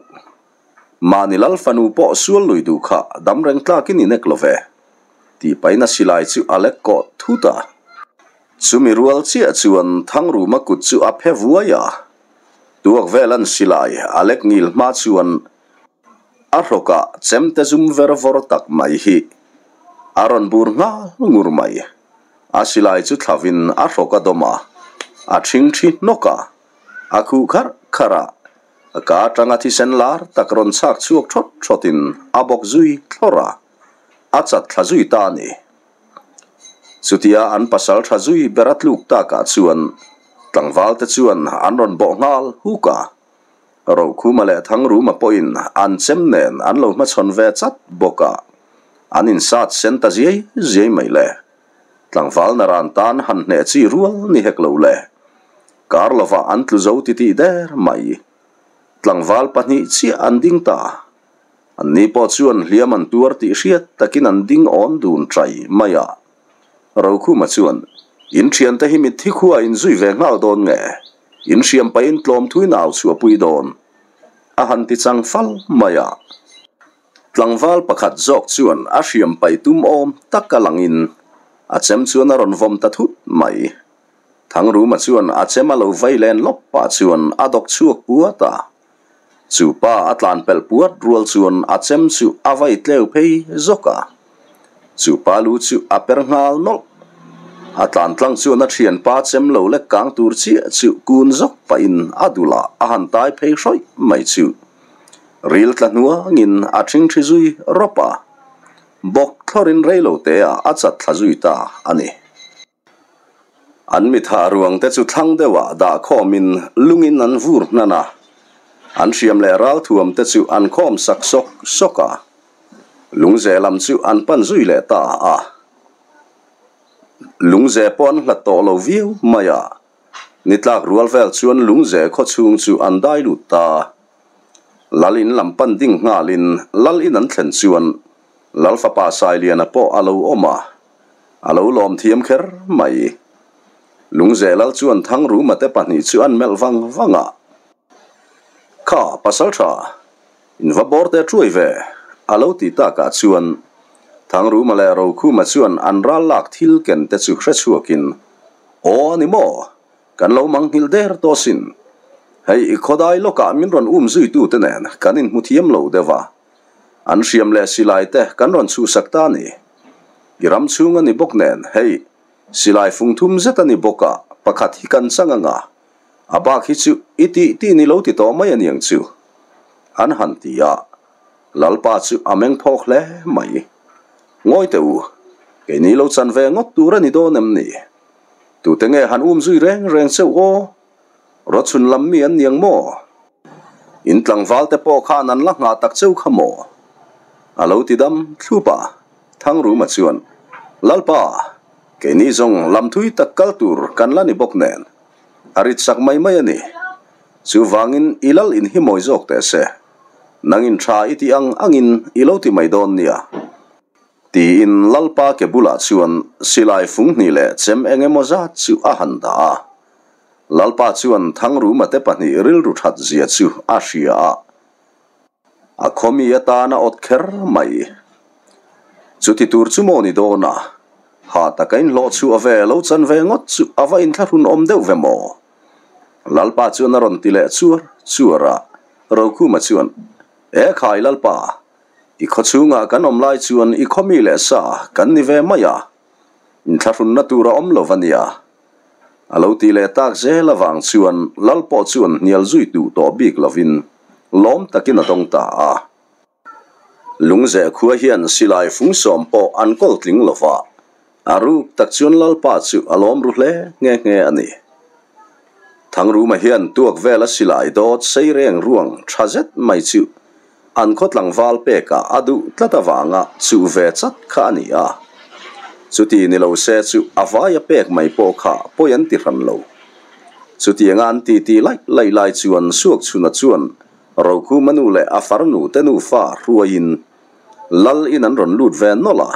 มานิลัลฟันูปอสวลุยดูขะดำเร่งตักินอินเอกลเวที่ไปนัสิลายชิอเล็กก็ทุตา chu mi rual chia chuan thangru ma kut chu a phe vuaya tuak velan silai alek ngil ma chuan a hroka chemte zum ver vor tak mai hi. Aron bur nga ngur mai. A silai chu thlawin a hroka doma. A thing thi noka. A khu khar khara a ka tanga thi sen lar takron chak chuak thot thotin a bok zui thlora a chat thla ta ni chutia an pasal thazui beratluk ta ka chuan. Tlangwal te chuan an ron bo ngal huka ro khuma le thang ma poin an chem an lo ma chon ve chat boka an in sat sen ta zai zai mai le. Tlangwal na ran tan han ne chi rual ni hek lo le. Karlova an tlu zo ti ti der mai. Tlangwal pani chi an ding ta. An ni po chuan hliam an tur ti hriat takin an ding on dun trai maya เราคู่มาชวนอินเชียนแต่หิมิที่คัวอินซุยเวงเอาโดนเงอินเชียมไปอินตลอมทุยนาวสัวปุยโดนอาหันติจังฟัลมายาหลังฟัลประคัดจอกชวนอาเชียมไปตุ้มอมตักกะลังอินอาเจมชวนอรอนวมตัดทุดไม่ทั้งรู้มาชวนอาเจมาเลวไวเลนลบป่าชวนอาดอกชวกปัวตาสุป้าอัตลานเปลปวดรัวชวนอาเจมสูอาไวเตลเพยจอกา chu a per ngal nol atlan tlang chu na thian pa chem lo le kang tur chi chu kun zok pa in adula a han tai phei roi mai chu ril tla nuwa ngin a thing thi zui ropa bok thorin reilo te a achat thla zui ta ani an mi tha ruang te chu thlang dewa da khomin lungin an vur nana an siam le ral thuam te chu an khom sak sok soka ลุงเจลำซิวอันปันซุยเลตาอะลุงเจปอนหลัดโตเลวิวมายานิตลากรัวเฟลชวนลุงเจขอดชุงซิวอันได้ดูตาลลินลำปันดิ่งงาลินลลินนั้นเข็นชวนลลฟปาไซเลียนปออาลูออมาอาลูลอมเทียมเคอร์ไม่ลุงเจลลชวนทั้งรู้มาแต่ปันนี้ชวนเมลฟังฟังอะข้าภาษาชาอินวบอร์เตช่วยเว alo ti ta ka chuan. Thang ru mala ro khu ma chuan an ra lak thil ken te chu khra chuakin o ni mo. Kan lo mang hil der to sin. Hei i khodai lo ka min ron um zui tu te nen. Kanin mu thiam lo dewa an siam le silai te kan ron chu sakta ni. Giram chunga ni bok nen. Hei silai phung thum zeta ni boka pakhat hi kan sanga nga. Aba hi chu iti ti ni lo ti to mai an yang chu. An han ti ya. Lalpa chu ameng phok le mai ngoi teu ke ni lo chan ve ngot tu ra ni do nem ni tu te nge han um zui reng reng seu o ro chun lam mi an niang mo in tlang wal te po kha nan la nga tak cheu khamo alo ti dam thupa thang ru ma chuan lalpa ke ni zong lam thui tak kal tur kan la ni bok nen arit sak mai mai ani chu wangin ilal in hi moi jok te se nangin tha iti ang angin ilo ti maidon nia ti in lalpa ke bula chuan silai fung ni le chem engemaw za chu a han da. Lalpa chuan thangru mate pahni ril ru that zia chu a hria a khomi ata na otkher mai. Chuti tur chu mo ni do na. Ha takain lo chu ave lo chan ve ngot chu ava in tharun om deuh ve mo. Lalpa chuan a ron tile chuar chuara. Roku ma chuan เอ๋ขายลัลป่าอีขชูงากันอมไล่ชวนอีขมีเลสากันนิเวมายาอินทรุนนัตูระอมลวันยาอาลูตีเลตักเจลวังชวนลัลป่อชวนเนียลจุยตูตอบิกลวินล้อมตะกินตรงตาลุงเจขัวเฮียนสิไลฟุงสอมป่ออันกอลทิงลวะอารูตักชวนลัลป่าชุอาอมรุ่งเล่เงเงอันนี้ทั้งรู้มาเหียนตัวเวลสิลายดอดใส่เรียงร่วงทราเจ็ดไม่ชิ an khot lang wal pe ka adu tlata wanga chu ve chat kha ani a chu ti ni lo se chu awaya pek mai po kha po yan ti ran lo chu ti ngan ti ti lai lai lai chuan suak chuna chuan ro khu manu le afar nu te nu fa ruain lal in an ron lut ve nola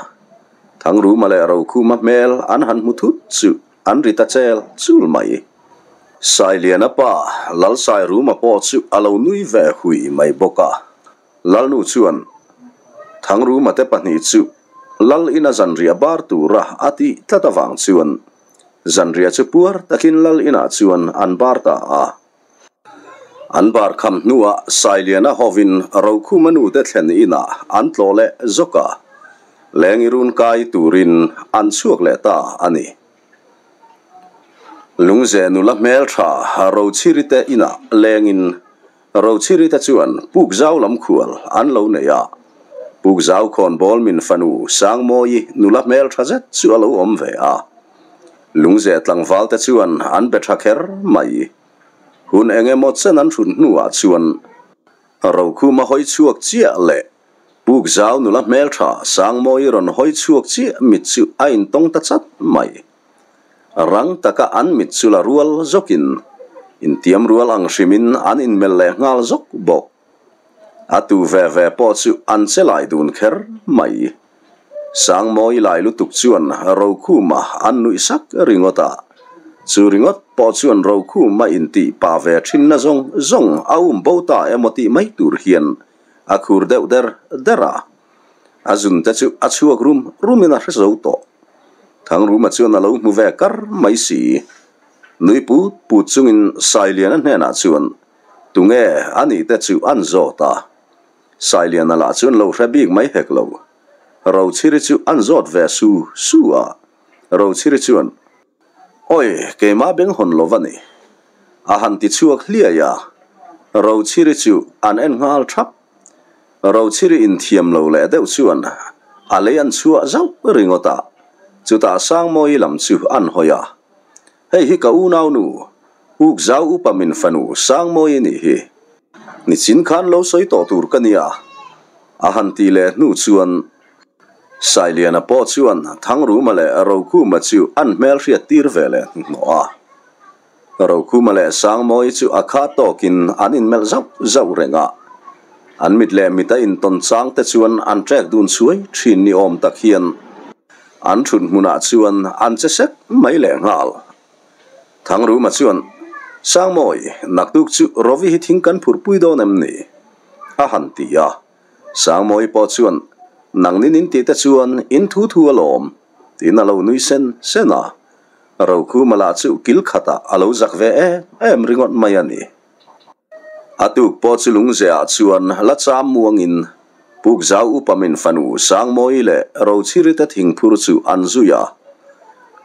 thang ru ma le ro khu ma mel an han mu thut chu an rita chel chul mai sai lian pa lal sai ru ma po chu alo nui ve hui mai boka lal nu chuan thang ru ma te pani chu lal ina zanria bar tu ra ati tatawang chuan zanria chu puar takin lal ina chuan an bar ta a an bar kham nuwa sailiana hovin ro khu manu te thlen ina an tlole zoka lengirun kai turin an chuak le ta ani lungze nu la mel tha ro chirite ina lengin ro chirite chuan, puk zau lam khual, an lo ne ya buk zau khon bol min fanu sang moi nula mel thazet chu alo om ve a. Lungze tlang wal te chuan, an be thakher mai. Hun enge mo chen an thun nu a chuan. Ro khu ma hoi chuak chia le. Buk zau nula mel tha, sang moi ron hoi chuak chi mit chu ain tong ta chat mai. Rang taka an mit chu la rual zokin in tiam rual ang shimin an in mel le ngal zok bok atu ve ve po chu an che lai dun kher mai. Sang moi lai lu tuk chuan ro khu ma an nui sak ringota. Chu ringot po chuan ro khu ma in ti pa ve thin na zong zong aum bota emoti mai tur hian. A deuh der, dera. Azun te chu a chuak rum rumina hrezo to. Thang ruma chuan alo mu ve kar mai si nui pu pu chungin sailian an hena chuan tunge ani te chu an zo ta sai lian la chun lo hrabi mai hek lo ro chiri chu an zot ve su su a ro chiri chuan oi ke ma beng hon lo vani a han ti chuak hlia ya ro chiri chu an en ngal thap ro chiri in thiam lo le deuh chuan a à le an chua zau ringota chu ta sang moi lam chu an hoya hei, hi ka u nau nu. Uk zau pamin fanu sang moi ni hi. Ni chin khan lo soi to tur kania a. Han ti le nu chuan. Sai lian a po chuan. Thang ru ma le ro khu ma chu an mel ria tir vele no a. Ro khu ma le sang moi chu a kha to kin an in mel zau zau renga. An mit le mita in ton chang te chuan an trek dun suai thin ni om tak hian. An thun hmuna chuan an che sek mai le ngal thang ru ma chuan sang moi nak tuk chu rovi hi thing kan phur pui do nam ni a han ti ya à. sang moi po chuan nang ni nin ti ta chuan in thu thu alom tin alo nui sen sena à. ro khu mala chu kil khata alo à zak ve e em ringot mai ani atuk po chu lung ze a chuan la cham muang in puk zau upamin fanu sang moi le ro chiri ta thing phur chu an anzuya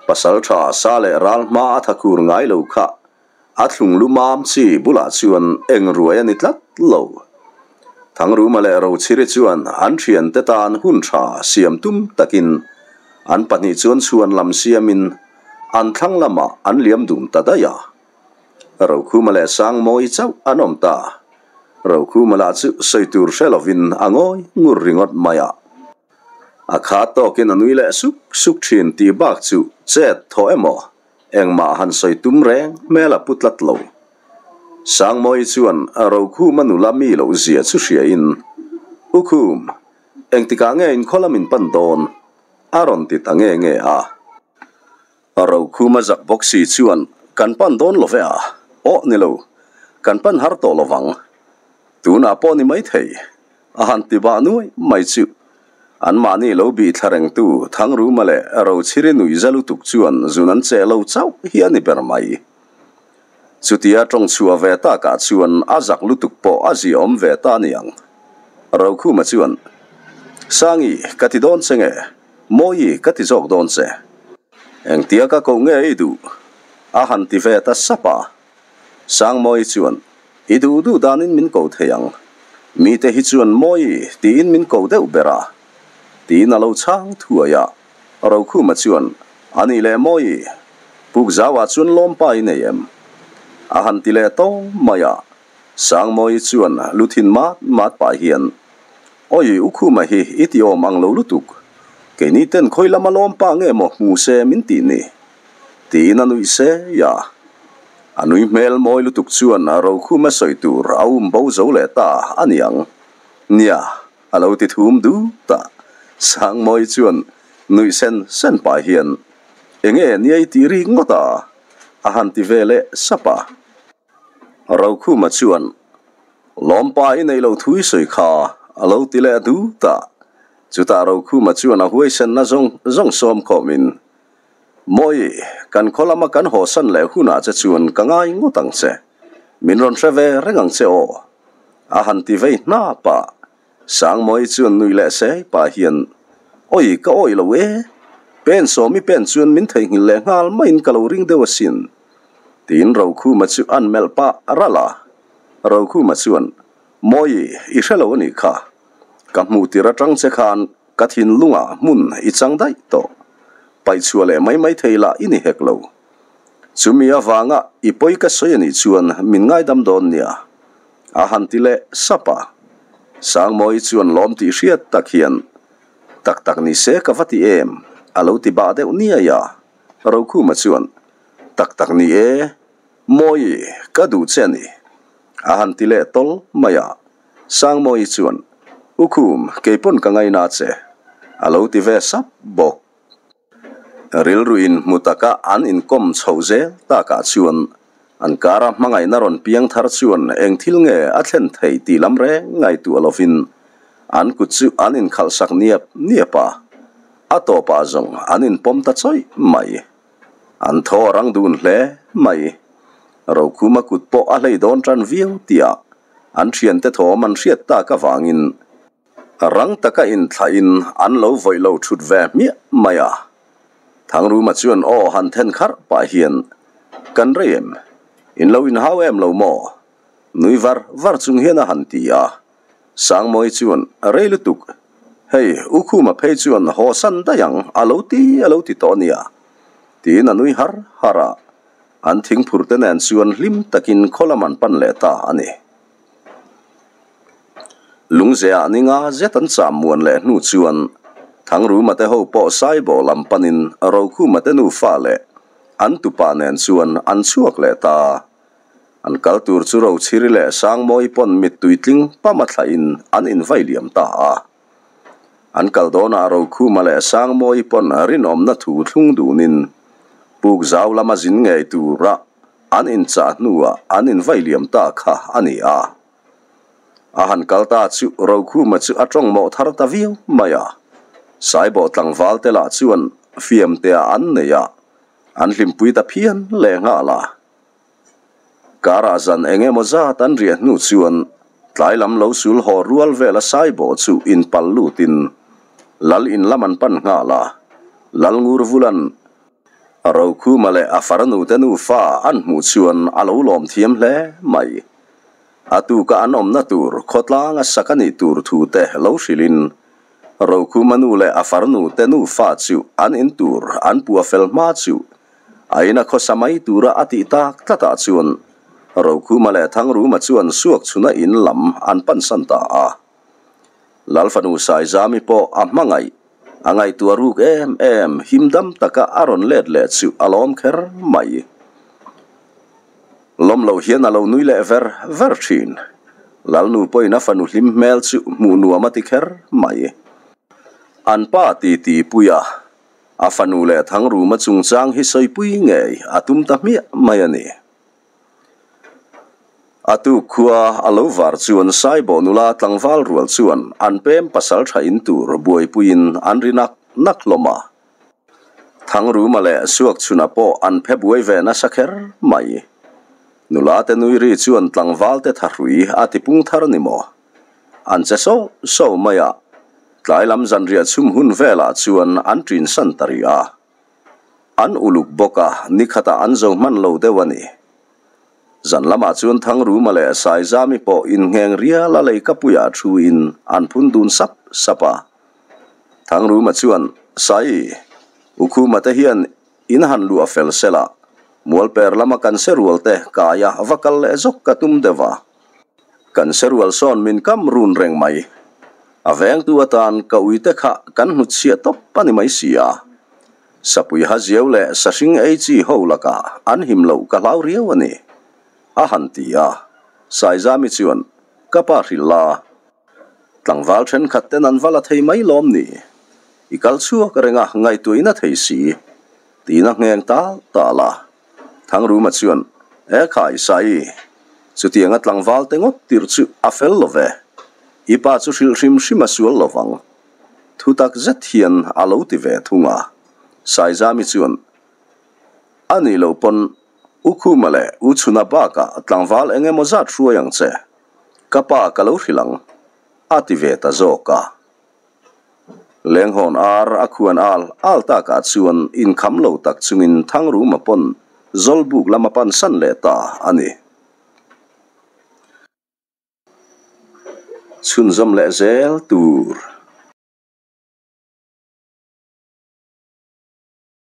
pasal tha sa le ral ma athakur ngai lo kha a thlung lu mam chi bula chuan eng ruai ani tlat lo thang ru ma le ro chiri chuan an thian te tan hun tha siam tum takin an pahnih chuan chuan lam siamin an thlang lama an liam dum ta da ya ro khu ma le sang moi chau anom ta ro khu ma la chu seitur shelovin angoi ngur ringot maya à khá to cái nó nuôi le suk suk thin ti bak chu chet tho em mà hắn soi tum reng put lát lô sáng mai chuan à ro khu manu làm mi lâu zia chu xia in. Ukum em tì cả nghe in kholamin pan don. Aron ti tange nghe à à ro khu ma zak boxi chuan kan pan don lo ve à ô nè lâu kan pan har to lo vắng, tu na po ni mai thei. A han ti ba nuôi mai chịu an mani lo bi thareng tu, thang ru male ro chire nui zalu tuk chuan zunan che lo chau hiani ber mai. Chutia trong chua ve ta ka chuan azak lutuk po azi om ve ta niang ro khu ma chuan sangi kati don chenge moi kati jok don che. Eng tia ka ko nge i du. A han ti ve ta sapa sang moi chuan, i du du danin min ko theyang mi te hi chuan moi, ti in min ko deuh bera ti na lo chang thua ya. Ro khu ma chuan ani le moi puk zawa chuan lom pa i nei em. A han ti le to maya sang moi chuan luthin mat mat pa hian oi u khu ma hi itio mang lo lutuk ke ni ten khoi lama lom pa nge mo mu se min ti ni ti na nui se ya. Anui mel moi lutuk chuan a ro khu ma soi tur aum bo zo le ta aniang nia alo ti thum du ta. Sang moi chuan nui sen sen pa hian enge ni ai ti ri ngota a han ti vele sapa rau khu ma chuan lom pa i nei lo thui soi kha alo ti le du ta chu ta rau khu ma chuan a huai sen na zong zong som ko min moi kan kholama kan ho san le huna cha chuan ka ngai ngotang che min ron treve rengang che o a han ti vei na pa sáng mỗi chuyện nuôi lệ sẽ bà hiền ôi có ôi là quê bên số mi bên chuyện mình thấy hình lệ ngal mà in kalau ring đều xin tin rau khu mà chuyện ăn mel pa ra là rau khu mà chuyện mỗi ít sẽ lâu này cả cả mù tira trăng sẽ khan cả thiên lung à mun ít sáng đấy to bài chùa lệ mấy mấy thấy là in hẹt lâu chúng mi vàng à ipoi cái soi này chuyện mình ngay đam đồn nha à hẳn tile sapa sang moi chuan lom ti hriat tak hian tak tak ni se ka vati em alo ti ba de unia ya ro khu ma chuan tak tak ni e moi ka du cheni a han ti le tol maya sang moi chuan ukhum ke pon ka ngai na che alo ti ve sap bok ril ruin mutaka an in kom chhoze ta ka chuan an kara mangai naron piang thar chuan eng thil nge a thlen thei ti lam re ngai tu alofin an ku chu an in khal sak niap niapa a to pa zong an in pom ta choi mai an tho rang dun hle mai ro kuma kut po a hlei don tran viu tia an thian te tho man hriat ta ka wangin rang taka in thla in an lo voi lo thut ve mi maya thang ru ma chuan o han then khar pa hian kan rem in lo in hau em lo mo nui var var chung hian a han tia sang moi chuan reilu tuk hei ukhuma phei chuan ho san da yang alo ti alo ti to nia ti na nui har hara an thing phur te nen chuan hlim takin kholaman pan le ta ani lungze aninga zetan cham muan le nu chuan thang ru mate ho po sai bo lam panin ro khu mate nu fa le an tu pa nen chuan an chuak le ta an kal tur chu ro chiri le sang moi pon mit tuitling pa ma thla in an in vai liam ta a an kal dona ro khu ma le sang moi pon rin om na thu thlung du nin puk zau lama zin nge tu ra an in cha nuwa an in vai liam ta kha ani a a han kal ta chu ro khu ma chu atong mo thar ta viu maya sai bo tlang wal te la chuan fiam te an ne ya an hlim pui ta phian le nga la kara zan enge mo za tan ria nu chuan tlai lam lo sul ho rual vela sai bo chu in pallu tin. Lal in laman pan nga la. Lal ngur vulan. Ro khu male a faranu te nu fa an mu chuan alo lom thiam hle mai. Atu ka anom na tur khotla nga sakani tur thu te lo shilin. Ro khu manu le afarnu te nu fa chu an in tur, an pu fel ma chu aina kho samai tura ati tak tata chuan ro khu ma le thang ru ma chuan suak chuna in lam an pan san ta a lalfanu sai zami po à amangai angai à tua ruk em em himdam taka aron à let le chu alom kher mai lom lo hian alo nui le ver ver chin, lal nu poi na fanu hlim mel chu mu nu amati kher mai an pa ti ti puya a fanu le thang ru ma chung chang hi soi pui nge atum ta mi mai ani atu khua alo var chuan sai bo nula tlangwal rual chuan. An pem pasal tha in tur buai puin an rinak nak loma. Thang ru ma le suak chuna po an phe buai ve na sakher mai. Nula te nui ri chuan tlangwal te tharui ati pung thar ni mo. An che so so maya tlai lam zan ria chum hun vela chuan an trin san taria an uluk boka nikhata an zo man lo dewani zan lama chuan thang ru ma le sai zami po in ngeng ria la lei kapuya thu in an phun dun sap sapa. Thang ru ma chuan sai ukhu mata hian in han lu a fel sela. Mual per lama kan serual te kaya vakal le zok katum dewa kan serual son min kam run reng mai. Aveng tu atan ka uite kha kan hut sia top pani mai sia. Sapui ha ziau le sasing ei chi ho laka an him lo ka lau riau ani a han ti a sai za mi chuan. Kapa pa tlangwal then khat ten an vala thei mai lom ni. Ikal chu ka renga ngai tuina thei si. Tina ngeng ta ta la. Thang ru ma chuan. E khai sai. Chu tianga tlangwal te ngot tir chu a fel love ipa chu hril hrim hrim a sual lovang thu tak zet hian alo ti ve thunga. Sai za mi chuan. Ani lo pon uku male uchuna ba ka tlangwal enge moza thruwa yang che kapa kalau hilang ative ta zoka lenghon ar akhuan al alta ka chuan in kham lo tak chungin thangru mapon zolbuk lamapan san le ta ani. Chunzom le zel tur